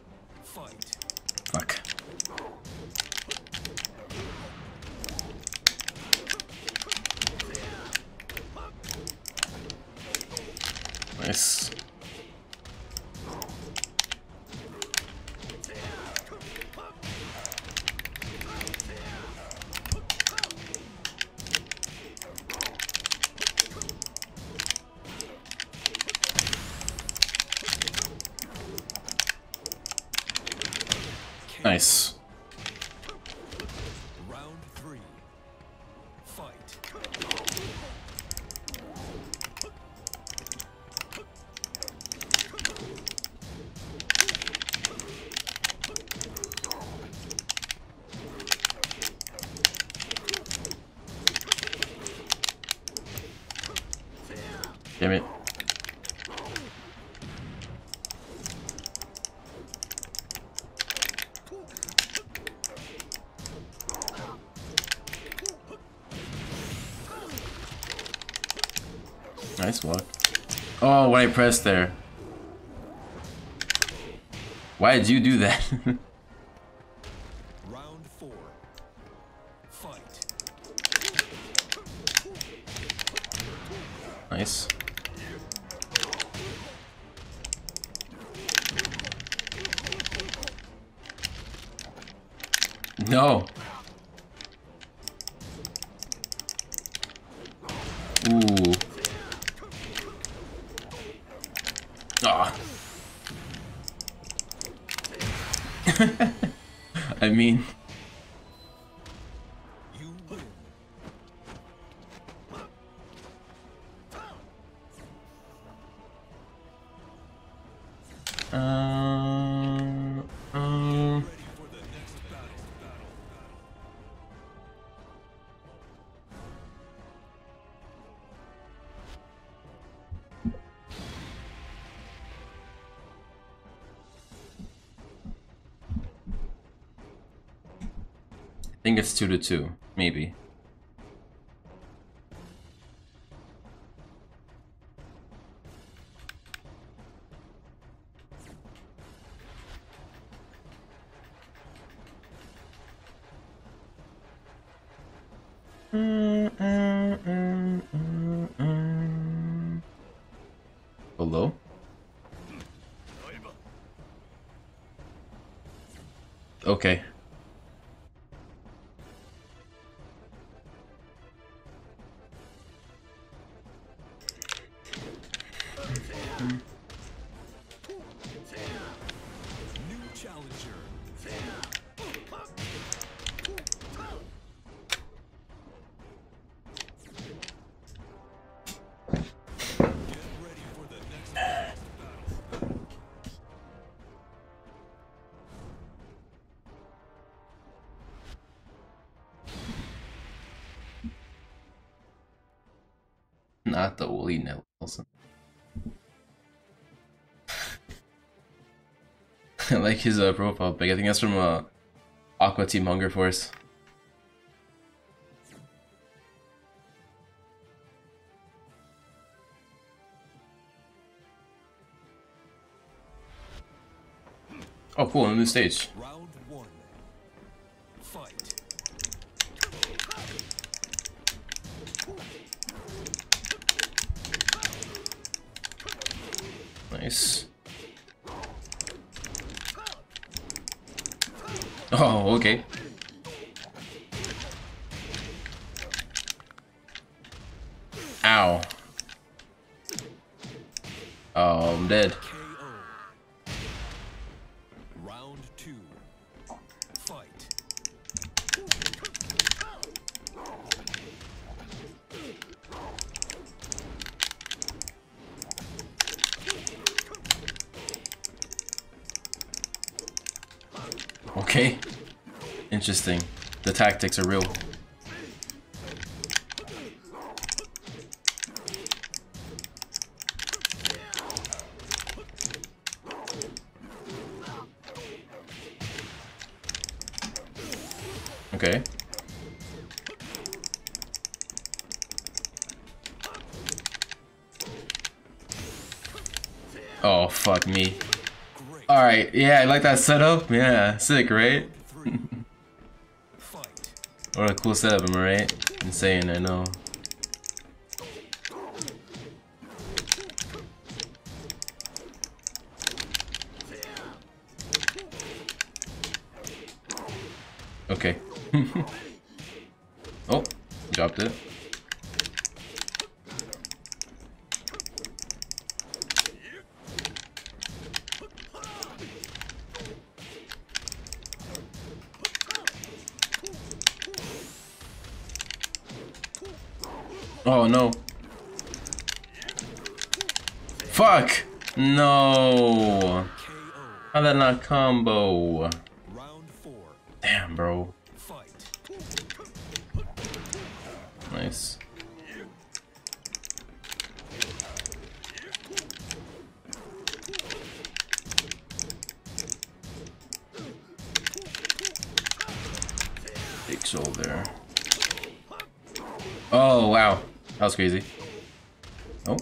Pressed there. Why did you do that? think it's two to two, maybe. Nelson. I like his uh, profile pic. I think that's from uh, Aqua Teen Hunger Force. Oh, cool! A new stage. Interesting. The tactics are real. Okay. Oh, fuck me. Alright, yeah, I like that setup. Yeah, sick, right? What a cool setup, am I right? Insane, I know. Oh no. Fuck! No! How that not combo? Was crazy. Oh.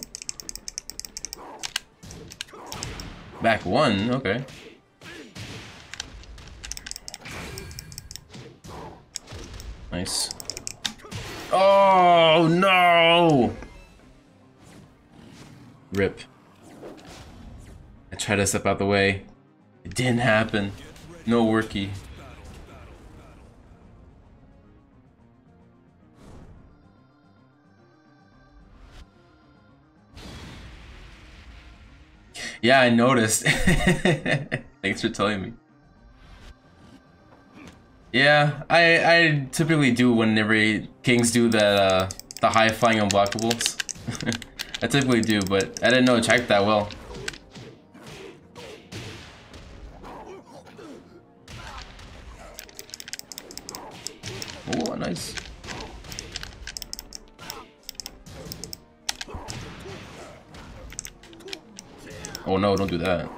Back one, okay. Nice. Oh no! Rip. I tried to step out the way. It didn't happen. No worky. Yeah, I noticed. Thanks for telling me. Yeah, I I typically do whenever kings do that uh the high flying unblockables. I typically do, but I didn't know it checked that well. do that.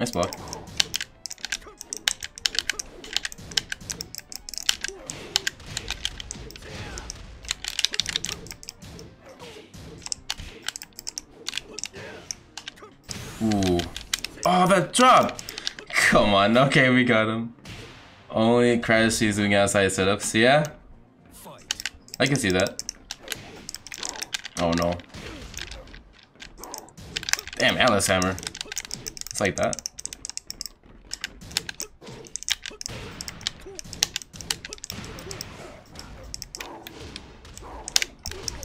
Nice block. Ooh. Oh, that drop! Come on, okay, we got him. Only Kratos is doing outside setups, yeah? I can see that. Oh no. Damn, Alice Hammer. It's like that.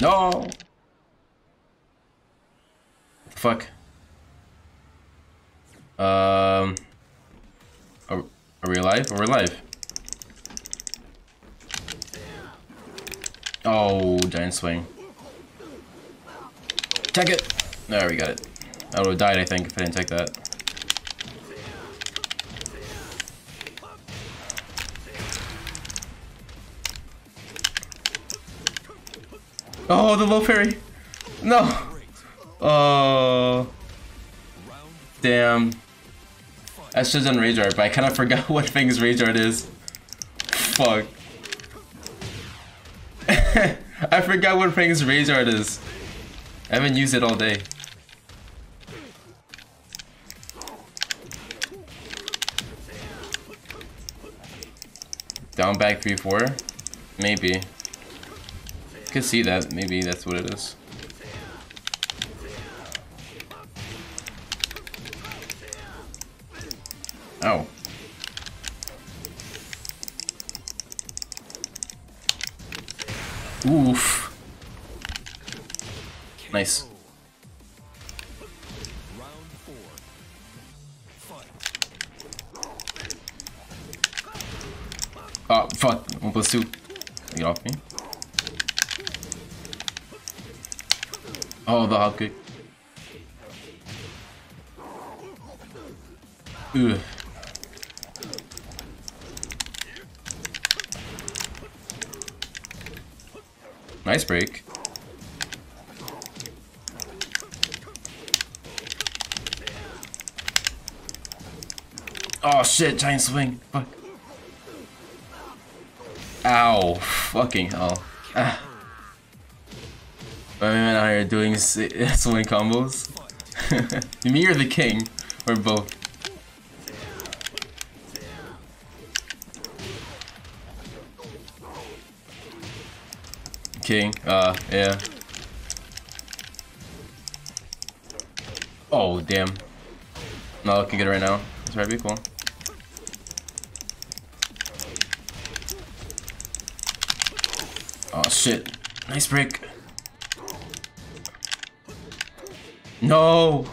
No! Fuck. Um. Are, are we alive? We're alive. Oh, giant swing. Take it! There, we got it. I would have died, I think, if I didn't take that. Oh, the low parry! No! Oh. Damn. I should have done Rage Art, but I kind of forgot what things Rage Art is. Fuck. I forgot what things Rage Art is. I haven't used it all day. Back 3 4? Maybe. Could see that. Maybe that's what it is. Oh, the hop kick. Ugh. Nice break. Oh shit, giant swing. Fuck. Ow. Fucking hell. Ah. Man out here doing swing combos. Me or the king? Or both? King, uh, yeah. Oh, damn. Not looking good right now. That's right, be cool. Oh, shit. Nice break. No!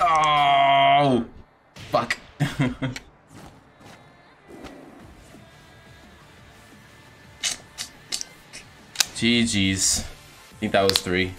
Oh! Fuck. GG's. I think that was three.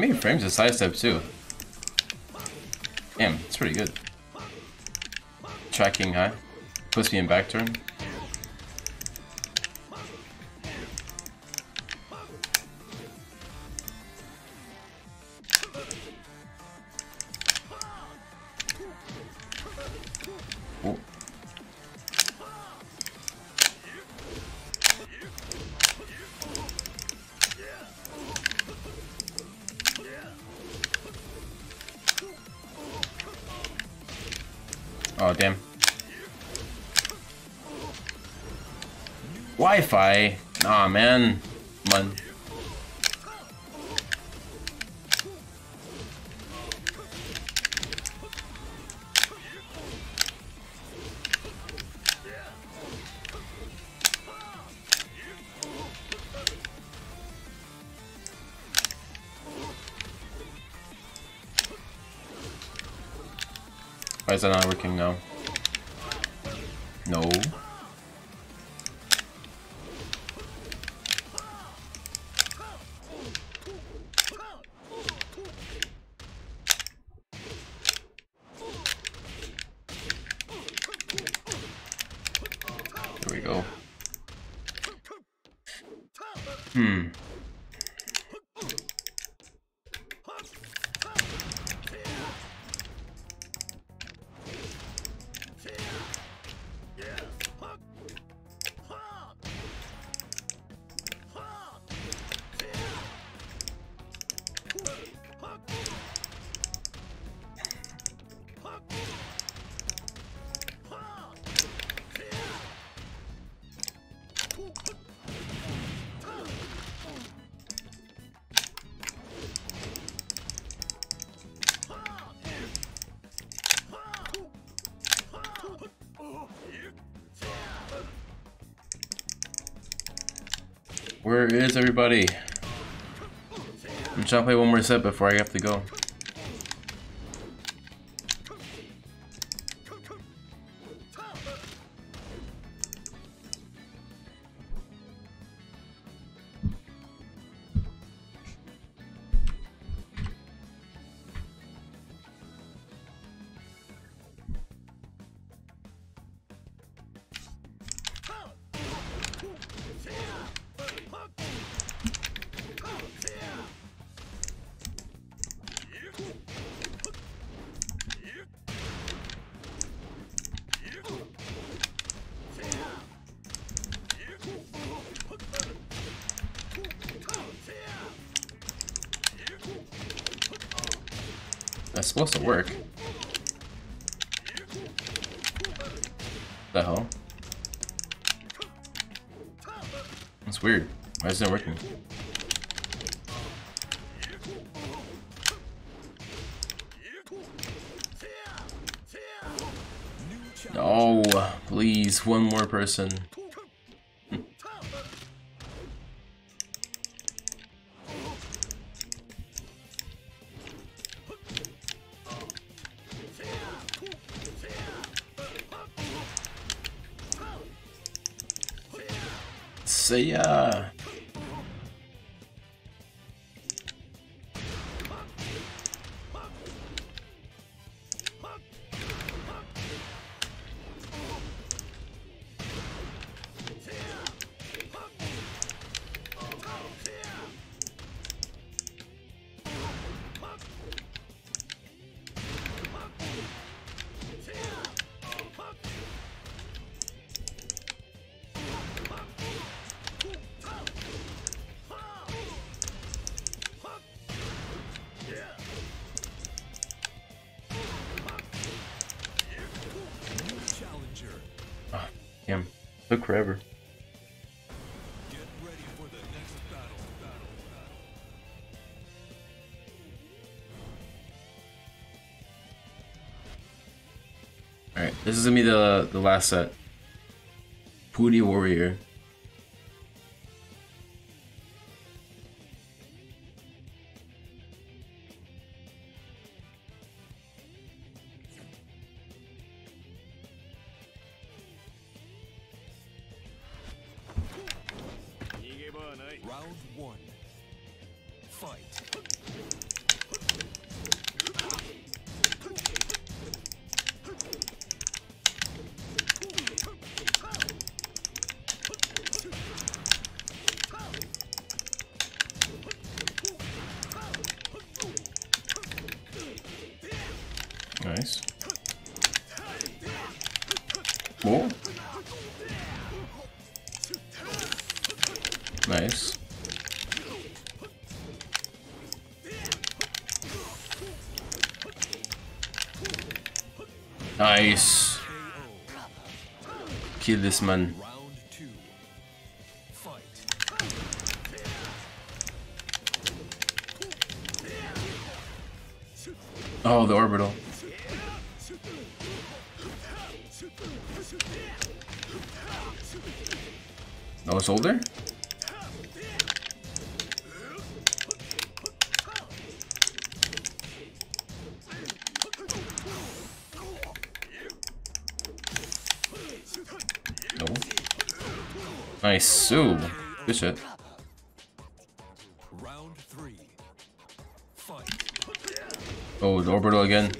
How many frames is sidestep too? Damn, it's pretty good. Tracking high. Puts me in back turn. Wi-Fi? Nah, man. Come on. Why is that not working now? No. Where is everybody? I'm trying to play one more set before I have to go. Supposed to work. The hell? That's weird. Why isn't it working? No, please, one more person. See ya. Uh, Battle. Alright, this is gonna be the the last set. Pooty Warrior. Nice. Nice. Kill this man. Oh, the orbital. No shoulder? Nice. Ooh. Good shit. Oh, the orbital again.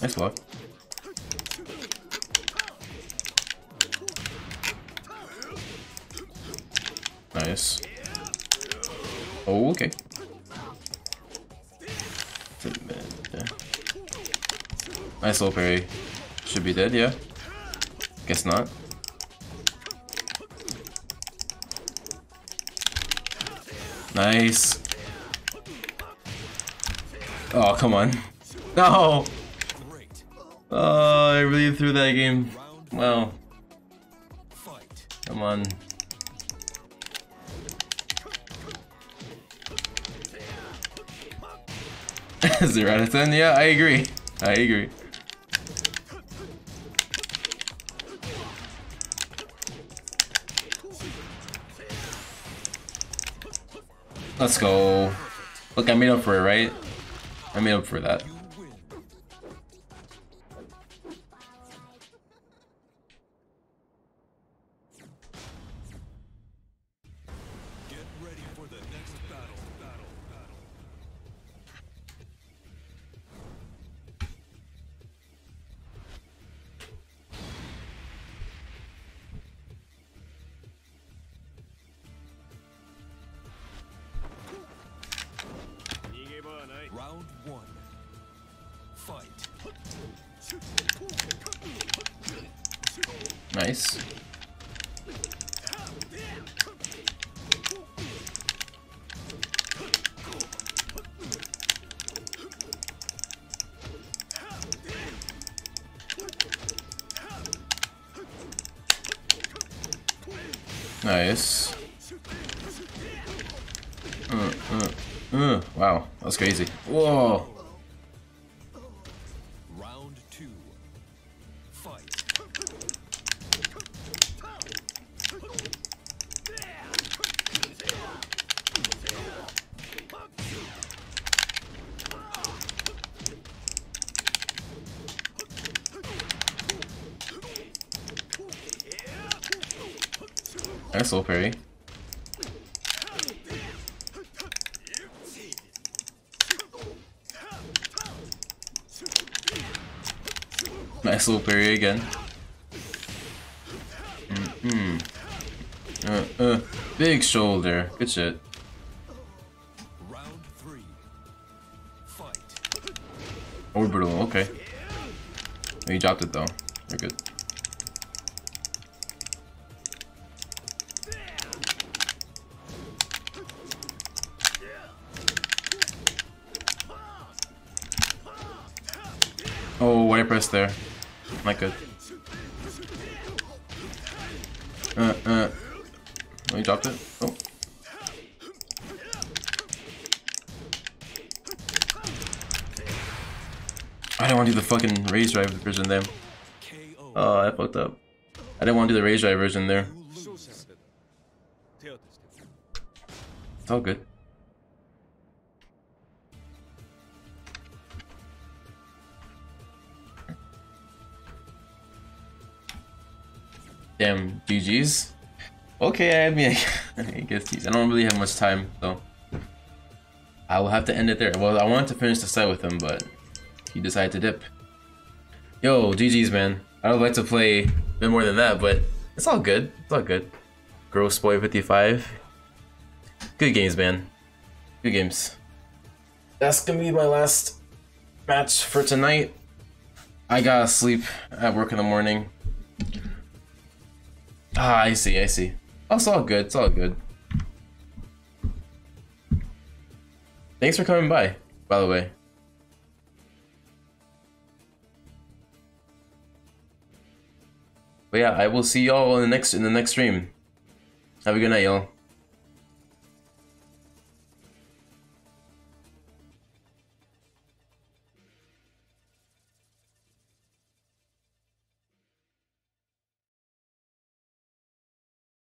Nice block. Nice. Oh, okay. Nice little parry. Should be dead, yeah. Guess not. Nice. Oh, come on. No! Oh, I really threw that game. Wow. Come on. Zero out of ten. Yeah, I agree. I agree. Let's go. Look, I made up for it, right? I made up for that. Wow, that crazy. Whoa. Round two. Fight. Nice little parry. Nice little parry again. Mm-hmm. Uh, uh, big shoulder. Good shit. Oh. I don't want to do the fucking Rage Drive version there. Oh, I fucked up. I didn't want to do the Rage Drive version there. It's all good. Okay, I mean, I guess these. I don't really have much time, so I will have to end it there. Well, I wanted to finish the set with him, but he decided to dip. Yo, GG's, man. I would like to play a bit more than that, but it's all good. It's all good. Gross Boy 55. Good games, man. Good games. That's gonna be my last match for tonight. I gotta sleep at work in the morning. Ah, I see, I see. It's all good, it's all good. Thanks for coming by, by the way. But yeah, I will see y'all in the next in the next stream. Have a good night, y'all.